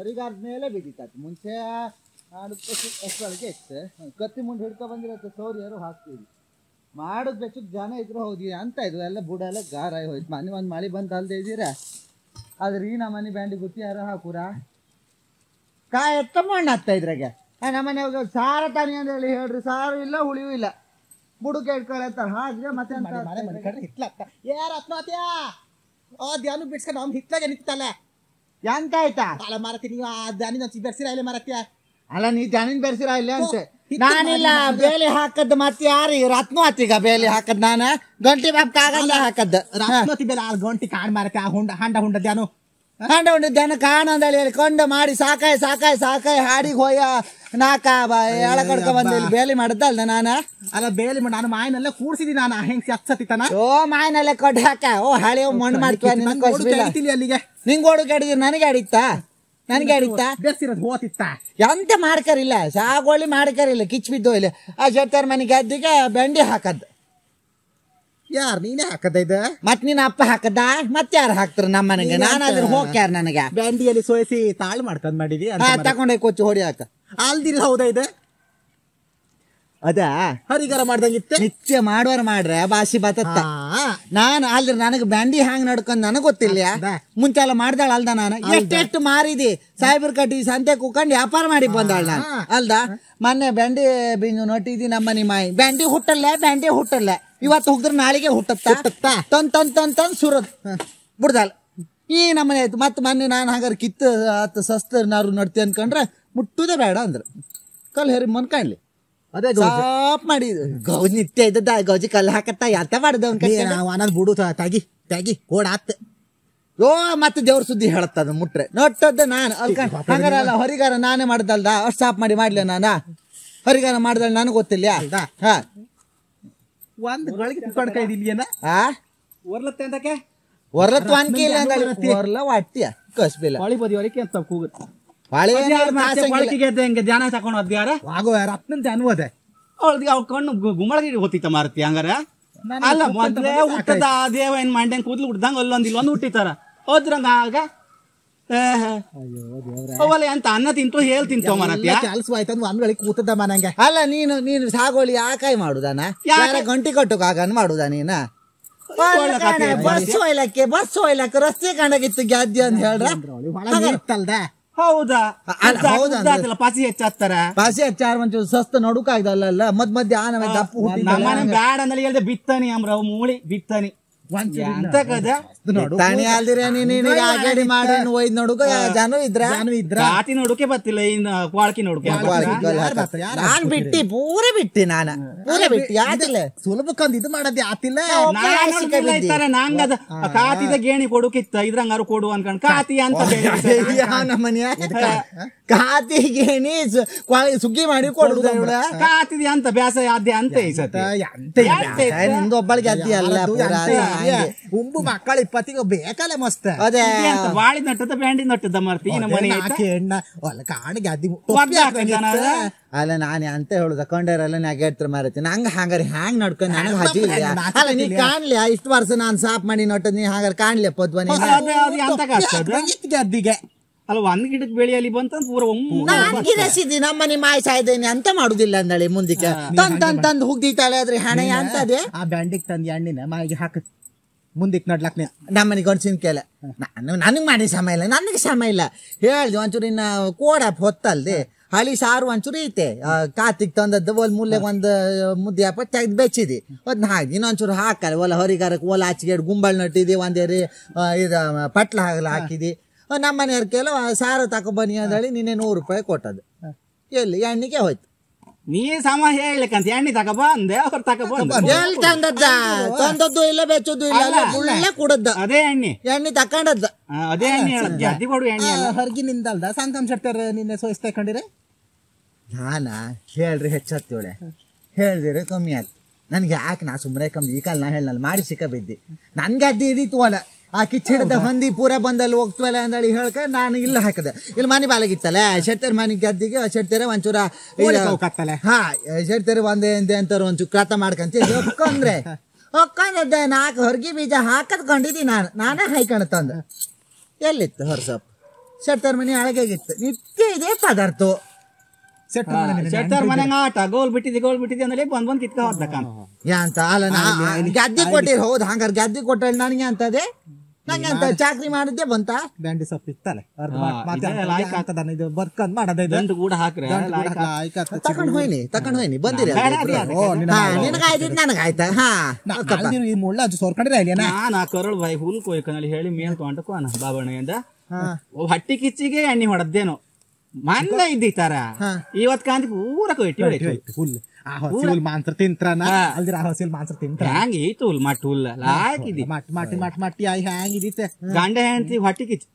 ಹರಿಗಾದ ಮೇಲೆ ಬಿದ್ದಿತ್ತು ಮುಂಚೆ ಮಾಡಿದ ಅಷ್ಟೊಳಗೆ ಇತ್ತು ಕತ್ತಿ ಮುಂದೆ ಹಿಡ್ಕೊ ಬಂದಿರತ್ತೆ ಸೌರ್ಯರು ಹಾಕ್ತೀವಿ. ಮಾಡೋದ್ ಬೆಚ್ಚಕ್ ಜನ ಇದ್ರು ಹೋಗಿ ಅಂತ ಇದು ಎಲ್ಲ ಬುಡ ಎಲ್ಲ ಹೋಯ್ತು. ಮನೆ ಒಂದು ಮಳೆ ಬಂದು ಅಲ್ದೆ ಇದ್ದೀರಾ? ಆದ್ರೆ ಈ ನಮ್ಮ ಮನೆ ಬ್ಯಾಂಡಿ ಗುತ್ತಿ ಯಾರು ಹಾಕುರ? ಕಾಯ ಎತ್ತ ಮಣ್ಣು ಹತ್ತ ಇದ್ರಾಗೆ? ನಮ್ಮ ನಮ್ಮನೆ ಸಾರ ತಾನಿ ಅಂತ ಹೇಳಿ ಹೇಳ್ರಿ. ಸಾರು ಇಲ್ಲ ಹುಳಿಯೂ ಇಲ್ಲ. ಬುಡಕ್ಕೆ ಇಟ್ಕೊಳತ್ತಾರ ಹಾಕ್ರೆ ಮತ್ತೆ ಅಂತ ಮನೆ ಮನೆ ಕಡೆ ಯಾರ ಆತ್ಮಹತ್ಯಾ? ಆ ಧ್ಯಾನ ಬಿಡ್ಸ್ಕೊಂಡು ಅವ್ನು ಹಿತ್ಲಾಗೆ ನಿಂತಲ್ಲ ಎಂತ ಆಯ್ತಾ ಅಲ್ಲ ಮರತಿ ನೀವು ಆ ಧ್ಯಾನಿನ ಬೆರೆಸಿರ ಇಲ್ಲ ಮರತ್ಯ? ಅಲ್ಲ ನೀ ಜಾನಿನ್ ಬೆರ್ಸಿರ ಇಲ್ಲ ಅಂತ. ನಾನಿಲ್ಲ ಬೇಲಿ ಹಾಕದ್ ಮತ್ತೆ ಯಾರು? ರತ್ನವತಿ ಆತೀಗ ಬೇಲಿ ಹಾಕದ್ ನಾನ? ಗಂಟಿ ಬಾಪ್ ಕಾಗಲ್ಲ ಹಾಕದ್. ರಾತ್ಮತಿ ಬೇಲೆ ಆ ಗಂಟಿ ಕಾಣ್ ಮಾರಕ ಆ ಹುಂಡ ಹಂಡ ಹುಂಡ ಧ್ಯಾನು? ಹಂಡ ಜನ ಕಾಣ ಅಂದೇಳಿ ಹೇಳಿ ಕೊಂಡು ಮಾಡಿ ಸಾಕಾಯ್ ಸಾಕಾಯ್ ಸಾಕಾಯ್ ಹಾಡಿಗೆ ಹೋಯ ನಾಕ ಎಳ ಕಡ್ಕ ಬಂದಿ ಇಲ್ಲಿ ಬೇಲಿ ಮಾಡದ್ದಲ್ದ ನಾನ? ಅಲ್ಲ ಬೇಲಿ ಮಾಡಿ ನಾನು ಮಾಯನಲ್ಲೇ ಕೂಡ್ಸಿದಿ ನಾನು ಹೆಂಗ್ ಹಚ್ಚತಿತನ ಓ ಮಾಯನಲ್ಲೇ ಕೊಟ್ಟು ಹಾಕ ಓ ಹಳೆ ಮಣ್ಣು ಮಾಡ್ತೀನಿ. ಅಲ್ಲಿಗೆ. ನಿಂಗ್ ಓಡು ಅಡಿದ್ರೆ ನನಗೆ ಅಡಿತಾ ನನಗೆ ಅಡಿತಾ ಬೆರ್ಸಿರೋದು ಹೋತಿತ್ತ. ಎಂತ ಮಾಡ್ಕರಿಲ್ಲ? ಸಾಗೋಳಿ ಮಾಡ್ಕರಿಲ್ಲ ಕಿಚ್ ಬಿದ್ದೋ ಇಲ್ಲಿ ಆ ಶೆಟ್ಟರ್ ಮನೆ ಗದ್ದಿಗೆ ಬೆಂಡಿ ಹಾಕದ್ ಯಾರ್ ನೀನೇ ಹಾಕದ ಇದ? ಮತ್ ನಿನ್ನ ಅಪ್ಪ ಹಾಕದ? ಮತ್ ಯಾರು ಹಾಕ್ತಾರ ನಮ್ಮ ಮನೆಗೆ? ನಾನು ಅದ್ರ ಹೋಗ್ಯಾರ ನನಗೆ? ಬ್ಯಾಂಡಿಯಲ್ಲಿ ಸೋಯಿಸಿ ತಾಳ್ ಮಾಡ್ಕೊಂಡ್ ಮಾಡಿದಿ ತಕೊಂಡೋಗಿ ಕೊಚ್ಚಿ ಹೊಡಿ ಹಾಕ. ಅಲ್ದಿರ ಹೌದಾ ಇದು? ಅದ? ಹರಿಗರ ಮಾಡ್ದಂಗಿತ್ತೆ? ನಿತ್ಯ ಮಾಡುವಾರ ಮಾಡ್ರೆ ಬಾಸಿ ಬತ್ತತ್ತ. ಆ, ನಾನು ಅಲ್ರಿ ನನಗೆ ಬ್ಯಾಂಡಿ ಹ್ಯಾಂಗ್ ನಡ್ಕೊಂಡ್ ನನಗ್ ಗೊತ್ತಿಲ್ಲ. ಮುಂಚೆಲ್ಲ ಮಾಡ್ದಾಳ ಅಲ್ದ ನಾನು. ಎಷ್ಟೆಷ್ಟು ಮಾರಿದಿ? ಸಾಯ್ಬರ್ ಕಟ್ಟಿ ಸಂತೆ ಕುಕ್ಕಂಡು ವ್ಯಾಪಾರ ಮಾಡಿ ಬಂದಾಳ ನಾನು. ಅಲ್ದ? ಮೊನ್ನೆ ಬ್ಯಾಂಡಿ ಬಿಂಜು ನೋಟಿದಿ ನಮ್ಮನಿ ನಿಮ್ಮ ಬ್ಯಾಂಡಿ ಹುಟ್ಟಲ್ಲ ಬ್ಯಾಂಡಿ ಹುಟ್ಟಲ್ಲ. ಇವತ್ತು ಹೋಗಿದ್ರೆ ನಾಳೆಗೆ ಹುಟ್ಟತ್ತ? ಹುಟ್ಟತ್ತಾ? ತನ್ ತನ್ ತನ್ ತನ್ ಸುರದ್. ಬಿಡ್ದಲ್ಲ ಈ ನಮ್ಮನೆ ಆಯ್ತು. ಮತ್ತೆ ಮೊನ್ನೆ ನಾನು ಹಾಗಾದ್ರೆ ಕಿತ್ತು ಆತ ಸಸ್ತ ನಾರು ನಡ್ತಿ ಅನ್ಕೊಂಡ್ರೆ ಮುಟ್ಟುದೇ ಬೇಡ ಅಂದ್ರೆ. ಕಲ್ ಹೇರಿ ಮನ್ಕಾಣ್ಲಿ ಅದೇ. ಸಾಪ್ ಮಾಡಿ ಗೌಜಿ ನಿತ್ಯ ಇದ್ದದ ಗೌಜಿ ಕಲ್ಲು ಹಾಕತ್ತ ಯಾತ ಮಾಡ್ದ ಅನ್ನೋದು ಬಿಡು ತಾಗಿ ತಾಗಿ ಓಡ್ ಆತ್. ಓ ಮತ್ತೆ ದೇವ್ರ ಸುದ್ದಿ ಹೇಳತ್ತದ ಮುಟ್ರೆ. ನೋಟ್ಟದ್ದು ನಾನು. ಹಂಗಾರ ಹಂಗಾರಲ್ಲ ಹೊರಿಗಾರ ನಾನೇ ಮಾಡ್ದಲ್ದ? ಅಷ್ಟು ಸಾಪ್ ಮಾಡಿ ಮಾಡ್ಲಿ ನಾನ? ಹೊರಿಗಾರ ಮಾಡ್ದಲ್ ನನಗೆ ಗೊತ್ತಿಲ್ಲ? ಹಾ. ಒಂದ್ ಗಳಿಗೆ ಕುತ್ಕೊಂಡ್ ಕೈದಿ ಇಲ್ಲೇನ ಆ? ಒರ್ಲತ್ತೆ ಅಂತಕ್ಕೆ ಹೊರ್ಲತ್ತು ಅನ್ಕಿ ಇಲ್ಲ ಅಂದಳಿ ಹೊರ್ಲ ವಾಟ್ತಿಯ ಕಸ್ಬಿಲ್ಲ. ಹೊಳಿ ಬದಿ ಹೊಲಿಕೆ ಅಂತ ಕೂಗುತ್ತೆ ಹೊಳೆ ಏನಾದ್ರು ಹೆಂಗೆ? ಧ್ಯಾನ ತಕೊಂಡು ಅದ್ಯಾರ ಆಗೋ ರತ್ನಂತೆ ಅನ್ಬೋದೆ ಅವಳಿಗೆ ಅವ್ಳ ಕಣ್ಣು ಗು- ಗುಮ್ಮಳಗಿ ಹೊತ್ತಿತ್ತ ಮಾರತಿ ಹಂಗಾರ? ಅಲ್ಲ ಮೊದ್ಲೇ ಹುಟ್ಟದ ಆ ದೇವ ಏನ್ ಮಂಡ್ಯಂಗ್ ಕೂದ್ಲು ಹುಡ್ದಂಗ ಅಲ್ಲೊಂದ್ ಇಲ್ಲೊಂದು ಹುಟ್ಟಿತಾರ. ಹೋದ್ರಂಗ ಆಗ ಅವಲ್ಲ ಅಂತ ಅನ್ನ ತಿಂತು ಹೇಳ್ ತಿಂತೋ ಮಾರತ್ಯ ಕೆಲ್ಸ ಆಯ್ತಂದ್ ಒಂದ್ ಗಳಿಗೆ ಕೂತದ ಮನಂಗೆ ಅಲ್ಲ ನೀನು ನೀನು ಸಾಗೋಳಿ ಯಾಕಾಯ್ ಮಾಡುದಾನ? ಯಾರ ಗಂಟಿ ಕಟ್ಟುಕ ಆಗನ್ ಮಾಡುದ ನೀನ? ಬಸ್ ಒಯ್ಲಕ್ಕೆ ಬಸ್ ಒಯ್ಲಕ್ಕೆ ರಸ್ತೆ ಕಂಡಾಗಿತ್ತು ಗ್ಯಾದ್ಯ ಅಂತ ಹೇಳ್ರಲ್ದ ಹೌದಾ? ಅಲ್ಲ, ಹೌದಾ ಅಂದ್ರೆ? ಉದ್ದಾತಲ್ಲ, ಪಸಿ ಹೆಚ್ಚಾರ ಪಾಸಿ ಚಾರ್ ಒಂಚೂರು ಸಸ್ತ ನಡುಕ ಆಗ್ದಲ್ಲ ಮದ್ ಮಧ್ಯ ಆನ ದಪ್ಪ ಬ್ಯಾಡ ಅಂದ್ರೆ ಹೇಳ್ದೆ ಬಿತ್ತನಿ ಅಮ್ರ ಮೂಳಿ ಬಿತ್ತನಿ. ನೋಡಕ್ಕೆ ಬತ್ತಿಲ್ಲ ಇನ್ನು ಕ್ವಾಳ್ಕಿ ನೋಡಕ್ಕೆ ನಾನ್ ಬಿಟ್ಟಿ ಪೂರ ಬಿಟ್ಟಿ ನಾನ. ಪೂರ ಬಿಟ್ಟಿ ಯಾಕಿಲ್ಲ ಸುಲಭಕ್ಕೊಂದ್ ಇದು ಮಾಡದ್ ಆತಿಲ್ಲ ಇರ್ತಾರೆ ನಂಗದ ಕಾತಿದ ಗೇಣಿ ಕೊಡುಕಿತ್ತ ಇದ್ರಂಗಾರು ಕೊಡು ಅನ್ಕೊಂಡ್ ಕಾತಿ ಅಂತ ಕಾತಿ ಗೇಣಿ ಸುಗ್ಗಿ ಮಾಡಿ ಕೊಡುದ ಕಾತಿದ್ಯಾ ಕಾತಿದ ಅಂತ ಬ್ಯಾಸ ಅದೇ ಅಂತ ಈ ಸತಿ? ನಿಂದು ಒಬ್ಬಳಿಗೆ ಅದ್ದಿ ಅಲ್ಲ. ಉಂಬು ಮಕ್ಕಳ ಇಪ್ಪತ್ತಿಗೆ ಬೇಕಲ್ಲ ಮಸ್ತ್. ಅದೇ. ಇದೇ ಅಂತ ಬಾಳಿ ನಟ್ಟದ ಬ್ಯಾಂಡಿ ನಟ್ಟದ ಮರ್ತಿ ನಮ್ಮ ಮನೆ ಹೊಲ ಕಾಣಿಗೆ ಅದ? ಅಲ್ಲ ನಾನು ಅಂತ ಹೇಳುದ. ಕಂಡರಲ್ಲ ನಾ ಹೇಳ್ತಾರೆ ಮಾರತಿ. ನಂಗ ಹಂಗಾರೆ ಹ್ಯಾಂಗ್ ನಡ್ಕೊಂಡ್ ನನಗ ಹಜಿ ಇಲ್ಲ ಅಲ್ಲ ನೀ ಕಾಣ್ಲಿ ಇಷ್ಟು ವರ್ಷ ನಾನ್ ಸಾಪ್ ಮಾಡಿ ನೋಟದ್ ನೀ ಹಾಗಾರೆ ಕಾಣ್ಲಿ ಪದ್ವನಿ? ಅದಿಗೆ ಅಲ್ಲ ಒಂದ್ ಗಿಡಕ್ಕೆ ಬೆಳೆಯಲ್ಲಿ ಬಂತ ಪೂರ ಒಮ್ಮೆ ನಾನ್ಗೆ ರಸಿದಿ ನಮ್ಮನೆ ಮಾಯ ಸಾಯ್ದೇನೆ ಅಂತ ಮಾಡುದಿಲ್ಲ ಅಂದಳಿ ಮುಂದಕ್ಕೆ. ತಂದ್ ತಂದ್ ತಂದ್ ಹುಗ್ದಿತಾಳೆ ಆದ್ರೆ ಹಣೆ ಅಂತದೆ? ಆ ಬ್ಯಾಂಡಿಗೆ ತಂದ್ ಎಣ್ಣಿನ ಮಾಯಿಗೆ ಹಾಕ. ಮುಂದಿಕ್ ನಡ್ಲಕ್ ನೀ ನಮ್ಮನೆ ಗಂಡಸಿನ ಕೇಳ. ನಾನು, ನನಗೆ ಮಾಡಿ ಸಮಯ ಇಲ್ಲ, ನನಗೆ ಸಮಯ ಇಲ್ಲ. ಹೇಳಿ ಒಂಚೂರು ಇನ್ನು ಕೋಡ ಹೊತ್ತಲ್ದೆ. ಹಳಿ ಸಾರು ಒಂಚೂರು ಐತೆ. ಕಾತಿಗೆ ತಂದದ್ದು ಒಲ್ ಮುಲ್ಲೆಗೆ ಒಂದು, ಮುದ್ದೆ ಹಾಪ ತೆಗ್ದು ಬೆಚ್ಚಿದಿ. ಅದನ್ನ ಹಾಕಿ ಇನ್ನೊಂಚೂರು ಹಾಕಲ್ಲ. ಒಲ ಹೊರಿಗಾರಕ್ಕೆ ಒಲ ಆಚಿಗೆ ಗುಂಬಳ್ ನಟ್ಟಿದಿ ಒಂದೇರಿ ಇದು, ಪಟ್ಲ ಹಾಗಲ ಹಾಕಿದಿ. ನಮ್ಮ ಮನೆಯವ್ರ ಕೇಳ ಸಾರು ತಕೊ ಬನ್ನಿ ಅಂದೇಳಿ ನಿನ್ನೆ ನೂರು ರೂಪಾಯಿ ಕೊಟ್ಟದ್ದು. ಎಲ್ಲಿ, ಎಣ್ಣೆಗೆ ಹೋಯ್ತು. ನೀ ಸಮ ಹೇಳ್ಲಿಕ್ಕಂತ ಎಣ್ಣೆ ತಕ ಬಂದೆ ಅವ್ರು ತಕ ಬಂದ ಎಲ್ಲಿ ತಂದದ್ದ? ತಂದದ್ದು ಇಲ್ಲ ಬೆಚ್ಚದ್ದು ಇಲ್ಲ ಕುಡದ್ದ ಅದೇ ಎಣ್ಣೆ. ಎಣ್ಣೆ ತಕೊಂಡದ್ದ ಅದೇ ಎಣ್ಣೆ ಹೇಳದ್. ಜಾತಿ ಕೊಡು ಎಣ್ಣೆ ಅಲ್ಲ ಹೊರಗಿನಿಂದಲ್ದ ಸಂಕಮ್ ಶೆಟ್ಟರ್ ನಿನ್ನೆ ಸೋಯಿಸ್ತಾ ಕಂಡಿರೆ ನಾನ ಹೇಳ್ರಿ ಹೆಚ್ಚತ್ತೇಳೆ ಹೇಳ್ದಿರೆ ಕಮ್ಮಿ ಆಯ್ತು. ನನ್ಗೆ ಯಾಕೆ ನಾ ಸುಮ್ಮನೆ ಕಮ್ಮಿ? ಈ ಕಾಲ ನಾ ಹೇಳ ಮಾಡಿ ಸಿಕ್ಕ ಬಿದ್ದಿ. ನನ್ಗೆ ಅದ್ದಿ ಇದಿತ್ತು ಅಲ್ಲ. ಆ ಕಿಚ್ಚಿಡದ ಹೊಂದಿ? ಪೂರ ಬಂದಲ್ಲಿ ಹೋಗ್ತವಲ್ಲ ಅಂದಳಿ ಹೇಳ್ಕ ನಾನು ಇಲ್ಲ ಹಾಕದೆ. ಇಲ್ಲಿ ಮನೆ ಬಾಲಗಿತ್ತಲ್ಲ? ಶೆಟ್ಟರ್ ಮನೆ ಗದ್ದಿಗೆ ಶೆಟ್ಟರೆ ಒಂಚೂರ. ಹಾ ಶೆಟ್ಟರ್ ಒಂದೇ ಅಂತಾರ ಒಂಚೂರು ಕ್ರಾತ ಮಾಡ್ಕಂತ. ಒಪ್ಕೊಂಡ್ರೆ ಒಪ್ಕೊಂಡದ್ದೆ ನಾಲ್ಕು ಹೊರಗಿ ಬೀಜ ಹಾಕದ್ ಕಂಡಿದಿ ನಾನು. ನಾನೇ ಹಾಯ್ಕೊಂಡು ತಂದ. ಎಲ್ಲಿತ್ತು ಹೊರಸಪ್? ಶೆಟ್ಟರ್ ಮನೆ ಅಳಗಾಗಿತ್ತು ನಿತ್ಯ ಇದೇ ಪದಾರ್ಥ. ಶೆಟ್ಟರ್ ಮನೆಗೆ ಆಟ. ಗೋಲ್ ಬಿಟ್ಟಿದೆ ಗೋಲ್ ಬಿಟ್ಟಿದೆ ಅಂದ್ರೆ ಬಂದ್ ಬಂದ್ ಕಿತ್ಕ ಹೋಗ್ಬೇಕಂತ ಯಾಂತ ಅಲ್ಲ ಗದ್ದೆ ಕೊಟ್ಟಿರ್ ಹೌದು. ಹಂಗಾರೆ ಗದ್ದೆ ಕೊಟ್ಟಲ್ಲಿ ನನಗೆ ಅಂತದೆ ನಂಗೆ ಅಂತ ಚಾಕ್ರಿ ಮಾಡಿದ್ದೆ ಬಂತ? ಬ್ಯಾಂಡಿ ಸೊಪ್ಪು ಇತ್ತಲ್ಲ. ಇದು ಬರ್ಕಂದ್ ಮಾಡದ ಇದು. ದಂಡು ಕೂಡ ಹಾಕ್ರೆ. ತಕೊಂಡ್ ಹೋಯ್ನಿ ತಕೊಂಡ್ ಹೋಯ್ನಿ. ಬಂದಿರಿ ಹಾ ನಿನಗಾಯ್ತು ನನಗಾಯ್ತಾ? ಹಾ ಈ ಮುಳ್ಳ ಅದು ಸೋರ್ಕೊಂಡಿರ ಇಲ್ಲೇನ ನಾ? ಆ ಕರಳು ಬಾಯಿ ಹುಲ್ ಕೊಯ್ಕನಲ್ಲಿ ಹೇಳಿ ಮೇಲ್ ತಗೊಂಡ ಕೋನ ಬಾಬಣ್ಣಗಿಂದ ಹಾ. ಓ ಹಟ್ಟಿ ಕಿಚ್ಚಿಗೆ ಎಣ್ಣೆ ಹೊಡೆದೇನು ಮಲ್ಲ ಇದ್ದಿತ್ತಾರ? ಹಾ. ಇವತ್ ಕಾಂತಿ ಪೂರ ಕೊಯ್ಟಿ ಹೊಡಿತು ಫುಲ್. ಆ ಹಸಿಲ್ ಮಾಂಸರ್ ತಿಂತ್ರನ. ಅಲ್ದಿರ ಆ ಹಸಿಲ್ ಮಾಂಸರ್ ತಿಂತ್ರ? ಹ್ಯಾಂಗ ಐತು ಹುಲ್ ಮಟ್ ಹುಲ್ಲ ಲಾಕಿದಿ ಮಟ್ ಮಟ್ಟಿ ಮಟ್ ಮಟ್ಟಿ ಆಯ್ ಹ್ಯಾಂಗಿದಿತ್ತೆ ಗಂಡ ಹೆಂಡತಿ ಹೊಟ್ಟಿ ಕಿಚ್.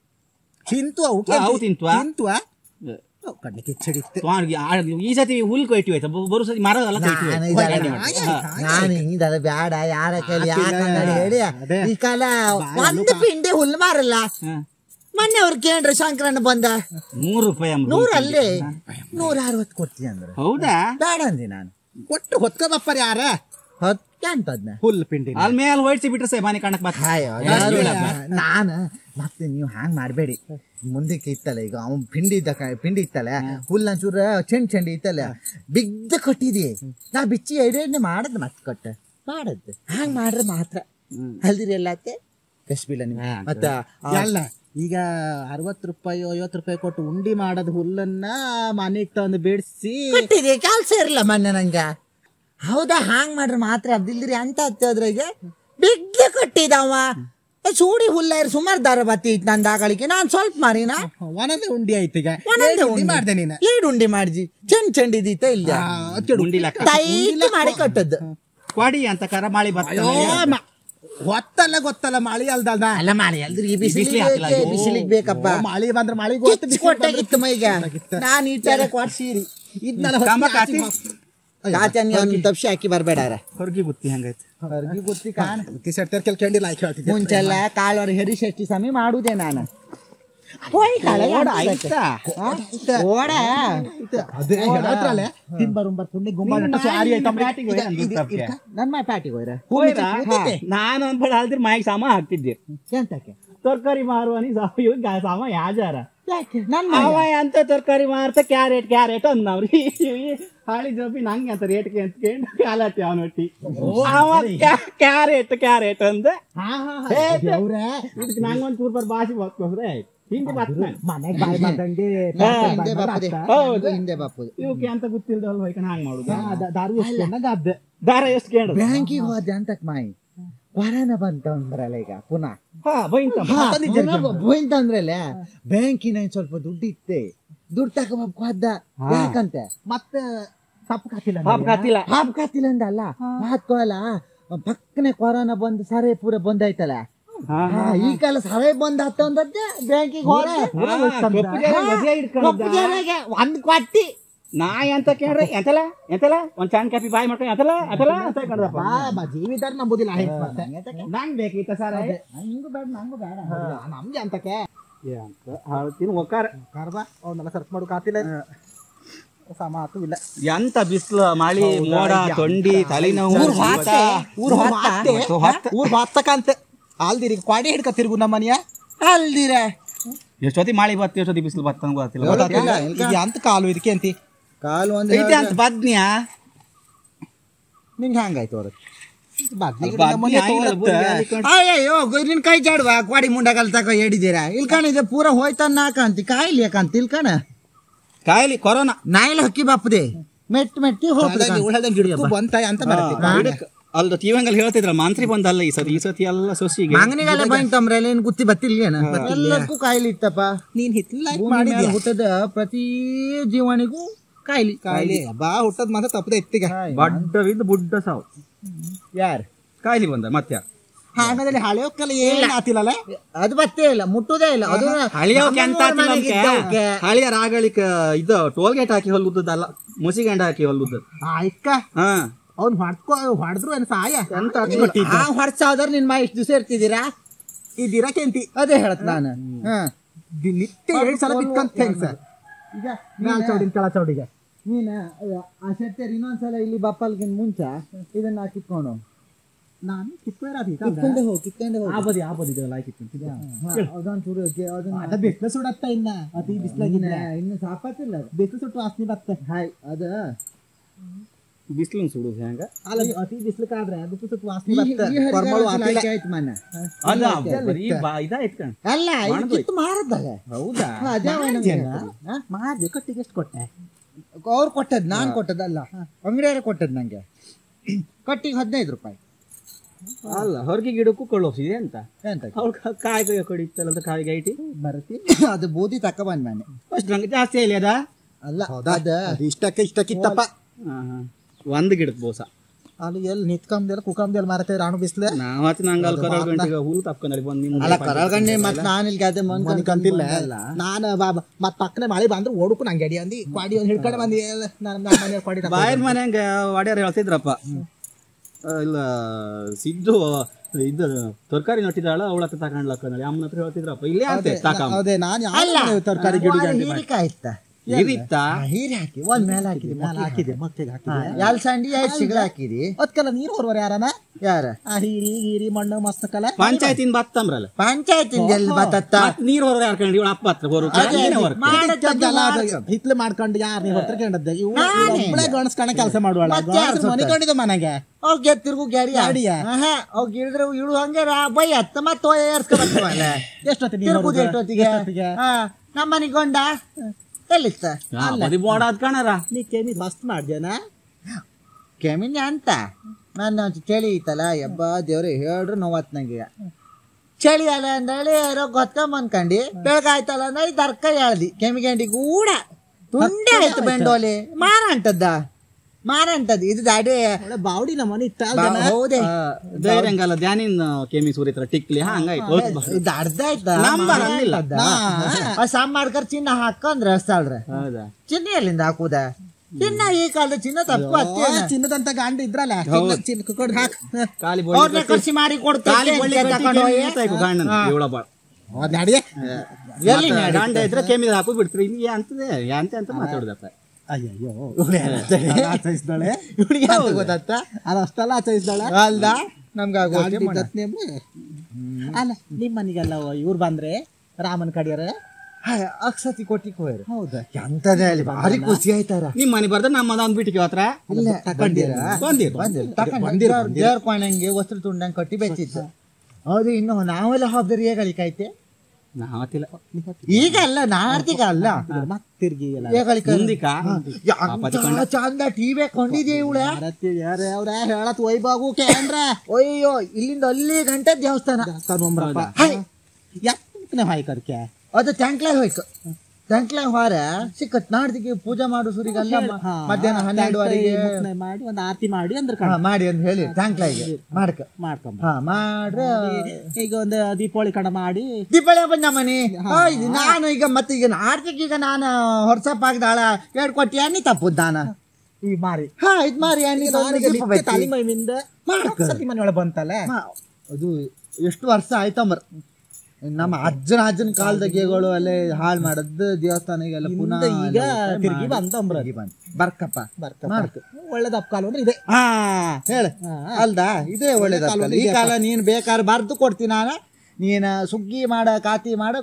ತಿಂತು ಅವು ಹಾ, ಅವು ತಿಂತ್ವಾ? ತಿಂತುವ? ಕಿಚ್ಚಡಿತ್ತೆ ಈ ಸತಿ ಹುಲ್ ಕೊಯ್ಟಿ ಹೋಯ್ತು? ಬರು ಸತಿ ಮರ ಎಲ್ಲ ಕೊಯ್ಟಿ ನಾನು ಬ್ಯಾಡ ಯಾರ ಕೈಲಿ ಯಾಕಂದ್ರೆ ಹೇಳಿ. ಈ ಕಾಲ ಒಂದು ಪಿಂಡಿ ಹುಲ್ ಮಾರಲ್ಲ. ಮೊನ್ನೆ ಅವ್ರು ಕೇಂದ್ರ ಶಂಕರಣ್ಣ ಬಂದ. ನೂರು ರೂಪಾಯಿ ನೂರಲ್ಲಿ? ನೂರ ಅರವತ್ತು ಕೊಡ್ತೀನಿ ಅಂದ್ರೆ. ಹೌದಾ? ಬೇಡ ಅಂದಿ ನಾನು. ಒಟ್ಟು ಹೊತ್ಕೋಬಪ್ಪರ್ ಯಾರ? ಹತ್ತೆ ಅಂತದ್ನ ಹುಲ್ ಪಿಂಡಿ ಅಲ್ಲಿ ಮೇಲೆ ಹೊಯ್ಸಿ ಬಿಟ್ರೆ ಸೇ ಮನೆ ಕಾಣಕ್ ಅಯ್ಯೋ, ನಾನು- ಮತ್ತೆ ನೀವು ಹ್ಯಾಂಗ್ ಮಾಡಬೇಡಿ. ಮುಂದಕ್ಕೆ ಇತ್ತಲ್ಲ ಈಗ ಅವ್ನ್ ಪಿಂಡಿ ಇದ್ದ ಕ- ಪಿಂಡಿ ಇತ್ತಲ್ಲ ಹುಲ್ಲ ಚೂರ ಚೆಂಡ್ ಚೆಂಡಿ ಇತ್ತಲ್ಲ ಬಿದ್ದ ಕಟ್ಟಿದಿ. ನಾ ಬಿಚ್ಚಿ ಎಡೆ ಮಾಡದ್ ಮತ್ತೆ ಕೊಟ್ಟ. ಮಾಡದ್. ಹ್ಯಾಂಗ್ ಮಾಡ್ರೆ ಮಾತ್ರ. ಅಲ್ದಿರಿ ಎಲ್ಲತ್ತೆ ಕಶ್ಬಿಲ್ಲ ನೀವು. ಹಾ, ಮತ್ತ ಅಲ್ಲ ಈಗ ಅರವತ್ತು ರೂಪಾಯಿ ಐವತ್ತು ರೂಪಾಯಿ ಕೊಟ್ಟು ಉಂಡಿ ಮಾಡದ ಹುಲ್ಲನ್ನ ಮನೆಗ್ ತಂದು ಬಿಡಿಸಿ. ಕೊಟ್ಟಿದೆ ಕೆಲಸ ಇರಲ್ಲ ಮೊನ್ನೆ ನಂಗ. ಹೌದಾ? ಹಾಂಗ್ ಮಾಡ್ರಿ ಮಾತ್ರ ಅದಿಲ್ರಿ ಅಂತ ಹತ್ತೋದ್ರಾಗೆ ಬಿಗ್ಗೆ ಕೊಟ್ಟಿದವ ಸೂಡಿ ಹುಲ್ಲ ಸುಮಾರು ದಾರ ಬತ್ತಿ ಇತ್ತು ನಂದು ದಾಗಳಿಗೆ ನಾನ್ ಸ್ವಲ್ಪ ಮಾರಿನ? ಒಂದೊಂದೇ ಉಂಡಿ ಆಯ್ತು ಈಗ. ಒಂದೊಂದೇ ಉಂಡಿ. ಮಾಡ್ದೆ ನೀನು. ಎರಡು ಉಂಡಿ ಮಾಡ್ಜಿ. ಚೆಂಡ್ ಚೆಂಡ್ ಇದ್ದಿತ್ತ ಇಲ್ಲ ಉಂಡಿ ಮಾಡಿ ಕೊಟ್ಟದ್ದು. ಕೊಡಿ ಅಂತ ಕರ ಮಾಡಿ ಮ- ಗೊತ್ತಲ್ಲ ಗೊತ್ತಲ್ಲ ಮಳಿ ಅಲ್ದಲ್ದ? ಅಲ್ಲ ಮಾಡಿ ಅಲ್ದ್ರಿ ಈ ಬಿಸ್ಲಿಗೆ ಬಿಸಿಲಿಗೆ ಬೇಕಪ್ಪ. ಮಳಿ ಬಂದ್ರೆ ಮಳಿ ಕೊಟ್ಟಾಗಿತ್ತು ಮೈಗ. ನಾನ್ ಇಟ್ಟಾರೆ ಕೊಡ್ಸೀರಿ. ಕಂಬ ಕಾಸಿ ಕಾಚ ನೀವು ತಪ್ಸಿ ಹಾಕಿ ಬರ್ಬೇಡಾರ. ಹೊರಗಿ ಗುತ್ತಿ ಹಂಗೈತಿ ಹೊರಗಿ ಗುತ್ತಿ ಕಾಣ. ಕೆಲ್ ಕೆಂಡಿಲ್ಲ ಆಯ್ಕೆ ಹೇಳ್ತಿದ್ದೆ. ಮುಂಚೆಲ್ಲ ಕಾಳವರ ಹೆರಿ ಷಷ್ಠಿ ಮಾಡುದೇ ನಾನು. ನನ್ ಮಾ ಪ್ಯಾಟಿಗೆ ಹೋಯ್ರ? ಹೋಯ್ತಾ? ನಾನು ಅನ್ಬೇಡ ಅಲ್ದಿರ್ ಮಾಯಿಗೆ ಸಾಮ ಹಾಕ್ತಿದ್ದೆ. ಎಂತಕ್ಕೆ? ತರಕಾರಿ ಮಾರುವನಿ ಸಾಮ ಯಾಜಾರ. ಯಾಕೆ? ನನ್ ಅವ ಅಂತ ತರಕಾರಿ ಮಾರ್ತ ಕ್ಯಾರೆಟ್ ಕ್ಯಾರೆಟ್ ಅಂದವ್ರಿ ಹಾಳಿ ಜೋಬಿ ನಂಗೆ ಅಂತ ರೇಟ್ಗೆ ಅಂತ ಕೇಳಿ ಕಾಲತ್ತಿ ಅವನೊಟ್ಟಿ ಅವ ಕ್ಯಾರೆಟ್ ಕ್ಯಾರೆಟ್ ಅಂದ. ಇದಕ್ಕೆ ನಂಗೊಂದ್ ಚೂರ್ ಬರ್ ಭಾಷೆ ಬರ್ತೋದ್ರೆ ಹಿಂದೆ ಬರ್ತಾನೆ ಮನೆಗ್ ಬಾಯ್ ಬಂದಂಗೆ ಹಿಂದೆ ಬಾಪುದೆ ಹೌದು. ಹಿಂದೆ ಬಾಪುದೆ ಇವಕ್ಕೆ ಅಂತ ಗೊತ್ತಿಲ್ದಲ್ಲ ಹೋಯ್ಕೊಂಡು ಹಂಗ್ ಮಾಡುದು. ದಾರು ಎಷ್ಟು ಗದ್ದೆ ದಾರ ಎಷ್ಟು ಕೇಳ ಬ್ಯಾಂಕಿಗೆ ಹೋದೆ ಅಂತಕ್ ಮಾಯಿ. ಕೊರೋನ ಬಂತ ಅಂದ್ರಲ್ಲ ಈಗ ಪುನಃ. ಹಾ ಬೈಂತ ಹೋಯ್ತಂದ್ರಲ್ಲ ಬ್ಯಾಂಕಿನ ಸ್ವಲ್ಪ ದುಡ್ಡು ಇತ್ತೆ. ದುಡ್ಡು ತಗೋಬೇಕು ಹೋದ ಯಾಕಂತೆ? ಮತ್ತೆ ತಪ್ಪು ಕಾತಿಲ್ಲ ಪಾಪ ಕಾತಿಲ್ಲ. ಹಾಪ್ ಕಾತಿಲ್ಲ ಅಂದಲ್ಲ? ಮಾತ್ಕೋಲ್ಲ ಪಕ್ಕನೆ ಕೊರೋನಾ ಬಂದು ಸರೇ ಪೂರ ಬಂದಾಯ್ತಲ್ಲ. ಹಾ, ಹಾ, ಈ ಕಾಲ ಸರೇ ಬಂದ್ ಹತ್ತ ಅಂದದ್ದೆ ಬ್ಯಾಂಕಿಗೆ. ಒಂದ್ ಕೊಟ್ಟಿ. ನಾಯಿ ಅಂತ ಕೇಳ್ರೆ ಎಂತಲ್ಲ? ಎಂತಲ್ಲ? ಒಂದ್ ಸಣ್ಣ ಕಾಪಿ ಬಾಯ್ ಮಾಡ್ಕೊಂಡು ಎಂತಲ್ಲ? ಎಂತಲ್ಲ? ಅಂತ ಕಡ್ದಪ್ಪ ಜೀವಿತಾರ ನಂಬುದಿಲ್ಲ ನಂಗ್ ಬೇಕಿತ್ತ ಸರ್ ಬೇಡ ನಂಗು ಬೇಡ. ನಮ್ಗೆ ಅಂತಕ್ಕೆ ಹೇಳ್ತೀನಿ ಒಕ್ಕಾರ. ಕಾರ್ಬ ಅವನ್ನೆಲ್ಲ ಸರ್ಚ್ ಮಾಡು ಕಾತಿಲ್ಲ ಸಮಾತು ಇಲ್ಲ. ಎಂತ ಬಿಸಿಲು ಮಳಿ ಮೋಡ ತೊಂಡಿ ತಲೆನೋವು ಊರ್ ಹೊತ್ತಕಂತೆ ಅಲ್ದಿರಿ ಕ್ವಾಡಿ ಹಿಡ್ಕ ತಿರುಗು ನಮ್ಮ ಮನೆಯ ಅಲ್ದಿರ. ಎಷ್ಟೊತ್ತಿ ಮಳಿ ಬತ್ತ ಎಷ್ಟೊತ್ತಿ ಬಿಸಿಲು ಬತ್ತ ಗೊತ್ತಿಲ್ಲ. ಗೊತ್ತಿಲ್ಲ. ಈಗ ಅಂತ ಕಾಲು ಇದಕ್ಕೆ ಅಂತಿ? ಕಾಲು ಒಂದು ಐತೆ ಅಂತ ಬದ್ನ್ಯಾ? ನಿಂಗೆ ಹಂಗಾಯ್ತು ಅವ್ರ ಬದ್ನಿಗೆ ಬದ್ನಿ ನಮ್ಮ ಮನೆ ಆಗಿಲ್ಲ, ತೋರತ್ತೆ. ಬುರ್ಗಿ ಹಾಲಿಕೊಂಡು. ಅಯ್ಯೋ ನಿನ್ ಕೈ ಜಾಡುವ ಕ್ವಾಡಿ ಮುಂಡಗಲ್ ತಕ ಹೇಳಿದ್ದೀರಾ ಇಲ್ಲಿ ಕಾಣಿದೆ ಪೂರ ಹೋಯ್ತಾನ ನಾಕಂತಿ ಕಾಯಿಲಿ ಯಾಕಂತ ಇಲ್ಲಿ ಕಾಣ ಕಾಯಿಲಿ ಕೊರೋನಾ. ನಾಯಿಲ್ ಹಕ್ಕಿ ಬಾಪದೆ ಮೆಟ್ ಮೆಟ್ಟಿ ಹಾಗಾಗಿ ಉಳ್ದಂಗೆ ಹಿಡ್ಕೊ ಬಂತ ಅಂತ ಬರುತ್ತೆ. ಅಲ್ದ ಟಿವಂಗಲ್ಲಿ ಹೇಳ್ತಿದ್ರ ಮಾಂತ್ರಿ ಬಂದಲ್ಲ ಈ ಸತಿ ಈ ಸತಿ ಎಲ್ಲ ಸೊಸಿಗೆ ಮಂಗನಿಗೆಲ್ಲ ಬಂದ್ ತಮ್ರಲ್ಲ ಏನ್ ಗುತ್ತಿ ಬತ್ತಿಲ್ಲೇನ? ಎಲ್ಲಕ್ಕೂ ಕಾಯಿಲೆ ಇತ್ತಪ್ಪ. ನೀನ್ ಹಿತ್ಲ ಮಾಡಿದ ಹುಟ್ಟದ ಪ್ರತಿ ಜೀವನಿಗೂ ಕಾಯಿಲೆ. ಕಾಯಿಲೆ. ಬಾ ಹುಟ್ಟದ್ ಮಾತ್ರ ತಪ್ಪದೆ ಎತ್ತಿಗೆ ಬಡ್ಡವಿದ್ದ ಬುಡ್ಡ ಸಾವು. ಯಾರು? ಕಾಯಿಲೆ ಬಂದ ಮತ್ತೆ? ಹಾಗಾದ್ರೆ ಏನು ಅದು ಬತ್ತೇ ಇಲ್ಲ ಮುಟ್ಟುದೇ ಇಲ್ಲ. ಅದು ಹಳಿಯೋಕೆ ಅಂತ ಹಳಿಯ ರಾಗಳಿಕ ಇದು ಟೋಲ್ ಗೇಟ್ ಹಾಕಿ ಹೊಲ್ಲುದ್ದಲ್ಲ ಮುಸಿಗಂಡ ಹಾಕಿ ಹೊಲ್ಲುದ್ದ ಆಯ್ಕ ಹಾ. ಅವ್ನ್ ಹೊಡ್ಕೊ ಹೊಡೆದ್ರು ಸಹಾಯ ಎಂತ ಆ ಹೊಡ್ಸಾದ್ರ ನಿನ್ ಮಾ ಇಷ್ಟು ದಿವಸ ಇರ್ತಿದ್ದೀರಾ? ಇದ್ದೀರಾ ಕೆಂತಿ ಅದೇ ಹೇಳತ್ ನಾನು. ನಿತ್ಯ ಎರಡ್ ಸಲ ಬಿತ್ಕಂತ ಹೆಂಗ್ ಸರ್? ಈಗ ನಾಲ್ ಚೌಡಿನ ಕೆಳ ಚೌಡಿಗೆ. ನೀನ ಆ ಸೆಟ್ಟರ್ ಇನ್ನೊಂದ್ಸಲ ಇಲ್ಲಿ ಬಪ್ಪಲ್ಗಿನ್ ಮುಂಚ ಇದನ್ನ ಕಿತ್ಕೊಂಡು ನಾನು ಕಿತ್ಕೊಂಡೆ ಹೋಗಿ ಕಿತ್ಕೊಂಡೆ ಅದನ್ನ ಅದ ಬಿಸ್ಲು ಸುಡತ್ತ ಇನ್ನ. ಅತಿ ಇನ್ನ- ಸಾಪಾತಿಲ್ಲ ಬಿಸಿಲು ಬಿಸ್ಲು ಸುಟ್ಟು ವಾಸನೆ ಬತ್ತ. ಹಾಯ್ ಅದ ಬಿಸಿಲು ಸುಡುದು ಹೆಂಗ ಅಲ್ಲ ಅತಿ ಕಾದ್ರೆ ಬಿಸ್ಲು ಸುಟ್ಟು ವಾಸನೆ ಚೀಲ ಹಾಕಿಲ್ಲ. ಹಾಕಿ ಆಯ್ತು ಮೊನ್ನೆ ಅಲ್ಲ ಬರೀ ಇದಾಯ್ತು ಕಣ್. ಅಲ್ಲ. ಕಿತ್ತು ಮಾರದ್ದಲ್ಲ ಹೌದಾ? ಮಾರ್ದೆ ಕಟ್ಟಿಗೆ ಎಷ್ಟು ಕೊಟ್ಟೆ? ಅವ್ರು ಕೊಟ್ಟದ್ ನಾನ್ ಕೊಟ್ಟದಲ್ಲ ಅಂಗಡಿಯವ್ರೆ ಕೊಟ್ಟದ್ ನಂಗೆ. ಕಟ್ಟಿಗೆ ಹದಿನೈದು ರೂಪಾಯಿ. ಅಲ್ಲ ಹೊರಗೆ ಗಿಡಕ್ಕೂ ಕೊಳ್ಳೋಸಿದೆ ಅಂತ? ಎಂತ? ಅವ್ಳು ಕಾಯಿ ಕೊಡಿತ್ತಲ್ಲ ಅಂತ ಕಾಯಿ ಐಟಿ? ಬರತಿ ಅದು ಬೂದಿ ತಕ್ಕ ಬಂದ್ ಮನೆ ಅಷ್ಟು ನಂಗೆ ಜಾಸ್ತಿ ಇಲ್ಲ ಅದ? ಅಲ್ಲ ಅದು ಇಷ್ಟಕ್ಕೆ ಇಷ್ಟಕ್ಕಿತ್ತಪ್ಪ. ಹಾ, ಹಾ. ಒಂದ್ ಗಿಡದ ಬೋಸ. ಅಲ್ಲಿ ಎಲ್ಲಿ ನಿತ್ಕೊಂಬದೆಲ್ಲ ಕುಕಂಬದೆಲ್ಲ ಮಾರತ್ತೆ ರಾಣು ಬಿಸ್ಲೆ? ನಾವ್ ಹತ್ತು ನಂಗೆ ಅಲ್ಲಿ ಕರಾಳ ಗಂಟೆಗೆ ಹುಲ್ಲು ತಪ್ಕೊಂಡಲ್ಲಿ ಬಂದು ನಿಮ್ಗೆ ಅಲ್ಲ ಕರಗಣ್ಣೆ ಮತ್ತೆ ನಾನು ಇಲ್ಲಿ ಗದ್ದೆ ಮನ್ಕಂತಿಲ್ಲ ನಾನು ಬಾಬಾ ಮತ್ತೆ ಪಕ್ಕನೆ ಮಳೆ ಬಂದ್ರೆ ಓಡಕು ನಂಗೆ ಅಡಿ ಅಂದಿ. ಕ್ವಾಡಿ ಒಂದು ಹಿಡ್ಕೊಂಡು ಬಂದಿ. ನಾನು ನಮ್ಮ ಮನೆ ಕ್ವಾಡಿ ಬಾಯರ್ ಮನೆಗೆ ವಾಡಿಯರ್ ಹೇಳ್ತಿದ್ರಪ್ಪ. ಇಲ್ಲ ಸಿದ್ದು ಇದು ತರಕಾರಿ ನಟ್ಟಿದಾಳ ಅವಳ ಹತ್ರ ತಗೊಂಡ್ಲಕ್ಕ ಅಮ್ಮನ ಹತ್ರ ಹೇಳ್ತಿದ್ರಪ್ಪ. ಇಲ್ಲೇ ಅಂತೆ ತಕ ಅದೇ ನಾನು ತರಕಾರಿ ಗಿಡ ಹೀರಿಕಾಯಿ ಇತ್ತ? ಇದಿತ್ತ ಹೀರಿ ಹಾಕಿ ಒಂದ್ ಮೇಲೆ ಹಾಕಿದಿ ಮೇಲೆ ಹಾಕಿದೆ ಮಕ್ಳಿಗೆ ಹಾಕಿದೆ. ಎಲ್ ಸಂಡಿ ಐದು ಸಿಗಳ ಹಾಕಿದಿ? ಅದಕ್ಕೆಲ್ಲ ನೀರು ಹೊರವರ ಯಾರನ? ಯಾರ? ಆ ಹೀರಿ ಗೀರಿ ಮಣ್ಣು ಮಸ್ತಕಲ್ಲ ಪಂಚಾಯತಿನ ಬತ್ತಂಬ್ರಲ್ಲ? ಪಂಚಾಯತಿಂದ ಎಲ್ಲಿ ಬತ್ತತ್ತ? ನೀರ್ ಹೊರ ಹಾಕೊಂಡು ಇವಳ ಅಪ್ಪ ಹತ್ರ ಹೊರ ಹಿತ್ಲೆ ಮಾಡ್ಕೊಂಡು ಯಾರು ನೀವು ಹತ್ರ ಕೇಳದ್ದೆ ಗಣಸ್ಕಣ ಕೆಲಸ ಮಾಡುವಳ. ಮನೆಗೆ ಅವ್ ಗೆತ್ತಿರ್ಗು ಆಡಿಯ ಅವ್ ಗಿಳಿದ್ರೆ ಇಳು ಹಂಗೆ ರಾ- ಬೈ ಹತ್ತ ಮತ್ತೆ? ಎಷ್ಟೊತ್ತಿಗೆ ಎಷ್ಟೊತ್ತಿಗೆ? ಹಾ ಕಾಣಾರ. ನೀ ಕೆಮಿ ಮಸ್ತ್ ಮಾಡ್ದೇನ ಕೆಮಿನಿ ಅಂತ. ನಾನು ಚಳಿ ಐತಲ್ಲ ಯಬ್ಬ ದೇವ್ರೆ ಹೇಳ್ರು ನೋವತ್ ನಂಗೆ. ಚಳಿ ಅಲ್ಲ ಅಂದೇಳಿ ಯಾರೋ ಗೊತ್ತಮ್ಮ ಅನ್ಕಂಡಿ. ಬೆಳಗಾಯ್ತಲ್ಲ ಅಂದ್ರೆ ದರ್ಕ ಹೇಳ್ದಿ ಕೆಮಿಗೆಂಡಿ ಕೂಡ ತುಂಡೆ ಆಯ್ತು ಬೆಂಡೋಲಿ. ಮಾರ ಅಂಟದ್ದ ಮಾರ ಅಂಟದ್ ಇದು ದಾಡಿ ಬಾವಡಿ ನಮ್ಮ ಮನೆ ಇತ್ತ. ಹೌದೇ. ಧೈರ್ಯಂಗಲ್ಲ ಧ್ಯಾನಿನ್ ಕೆಮಿ ಸೂರಿ ಹತ್ರ ಟಿಕ್ಲಿ ಹಂಗಾಯ್ತು. ಇದು ಅರ್ಧ ಆಯ್ತಾ? ನಮ್ದು ಅನ್ನಿಲ್ಲ. ಸಾಮ್ ಮಾಡ್ಕರ್ ಚಿನ್ನ ಹಾಕಂದ್ರ ಹಸ್ತಾಳ್ರೆ ಹೌದಾ? ಚಿನ್ನ ಎಲ್ಲಿಂದ ಹಾಕುದ? ಚಿನ್ನ ಈ ಕಾಲದ ಚಿನ್ನ ತಪ್ಪು ಚಿನ್ನದಂತ ಗಾಂಡ ಇದ್ರಲ್ಲ ಚಿನ್ನ ಖರ್ಚು ಮಾಡಿ ಕೊಡ್ತಾರೆ ಎಲ್ಲಿ ಗಂಡ ಇದ್ರೆ ಕೇಮಿದ ಹಾಕು ಬಿಡ್ತೀರಿ. ಅಂತದೆ ಅಂತ ಅಂತ ಮಾತಾಡುದಪ್ಪ. ಅಯ್ಯಯ್ಯೋ ಆಚರಿಸ್ದಾಳೆ ಗೊತ್ತಾತ ಅದು ಅಷ್ಟೆಲ್ಲ ಆಚರಿಸ್ದಾಳೆ ಅಲ್ದ? ನಮ್ಗ ಅಲ್ಲ ನಿಮ್ಮ ಮನೆಗೆಲ್ಲ ಇವ್ರು ಬಂದ್ರೆ ರಾಮನ್ ಕಡಿಯರೆ ಅಕ್ಷತಿ ಕೊಟ್ಟಿಕ್ ಹೋಯ್ರು ಹೌದಾ. ಎಂತದೇ ಅಲ್ಲಿ ಭಾರಿ ಖುಷಿ ಆಯ್ತಾರ. ನಿಮ್ ಮನೆ ಬರ್ದ ನಮ್ಮ ಒಂದ್ ಬಿಟ್ಟಿಗೆ ಹತ್ರ ಇಲ್ಲ ತಕೊಂಡಿರ ಬಂದಿರ ದೇವ್ರ ಕೋಣಂಗೆ ವಸ್ತ್ರ ತುಂಡಂಗ್ ಕಟ್ಟಿ ಬೆಚ್ಚಿತ್ತು. ಹೌದು ಇನ್ನು ನಾವೆಲ್ಲ ಹಬ್ಬದ ಏಗಳಿಕಾಯ್ತೆ ನಾವತ್ತಿಲ್ಲ ಈಗ ಅಲ್ಲ ನಾರ್ತಿಕ ಅಲ್ಲ. ಚಂದ ಟಿವಿ ಕೊಂಡಿದ್ಯ ಇವಳ? ಅವ್ರ ಹೇಳತ್ ವೈಭಾಗು ಕೇಂದ್ರ ಅಯ್ಯೋ ಇಲ್ಲಿಂದ ಅಲ್ಲಿ ಗಂಟೆ ದೇವಸ್ಥಾನ. ಹಾಯ್ ಯಾಕೆ ಹಾಯ್ ಕರ್ಕೆ ಅದು ಟ್ಯಾಂಕ್ಲೇ ಹೋಯ್ತು ಹೊರ ಸಿಕ್ಕತ್ ನಾಡ್ದಿಗೆ ಪೂಜೆ ಮಾಡು ಸುರಿಗಲ್ಲ ಮಧ್ಯಾಹ್ನ ಹನ್ನೆರಡುವರೆಗೆ ಮಾಡಿ ಒಂದು ಆರತಿ ಮಾಡಿ ಅಂದ್ರೆ ಮಾಡಿ ಅಂತ ಹೇಳಿ ಟ್ಯಾಂಕ್ಲಾಗೆ ಮಾಡ್ಕ. ಮಾಡ್ಕೊಂಬ. ಮಾಡ್ರೆ. ಈಗ ಒಂದು ದೀಪಾವಳಿ ಕಡ ಮಾಡಿ. ದೀಪಾವಳಿ ಹಬ್ಬ ನಮ್ಮನೆ ನಾನು ಈಗ ಮತ್ತೆ ಈಗ ಆರ್ತಿಗೆ ಈಗ ನಾನು ಹೊರಸಪ್ಪ ಆಗ್ದಾಳ ಎರಡು ಕೊಟ್ಟಿ ಅನ್ನಿ ತಪ್ಪುದ್ ನಾನು. ಈ ಮಾರಿ. ಹಾ ಇದ್ ಮಾರಿ ಅನ್ನಿ. ತಾಲಿ ಮೈಮಿಂದ ಮಾಡ್ಕ. ಸತಿ ಮನೆಯೊಳಗೆ ಬಂತಲ್ಲ? ಅದು ಎಷ್ಟು ವರ್ಷ ಆಯ್ತಮ್ಮರ್ ನಮ್ಮ ಅಜ್ಜನ ಅಜ್ಜನ ಕಾಲದಾಗೆಗಳು ಅಲ್ಲೇ ಹಾಳು ಮಾಡದ್ದು ದೇವಸ್ಥಾನಗೆಲ್ಲ ಪುನಃ ಈಗ ತಿರುಗಿ ಬಂತಂಬ್ರ. ಬರ್ಕಪ್ಪ. ಬರ್ತ ಮಾಡ್ಕ. ಒಳ್ಳೇದ ಅಂದ್ರೆ ಇದೆ. ಹಾ ಹೇಳ. ಅಲ್ದಾ? ಇದೇ ಒಳ್ಳೇದ ಈ ಕಾಲ ನೀನ್ ಬೇಕಾದ್ರೆ ಬರ್ದು ಕೊಡ್ತೀನಿ ನಾನು. ನೀನ ಸುಗ್ಗಿ ಮಾಡ ಕಾತಿ. ಮಾಡು.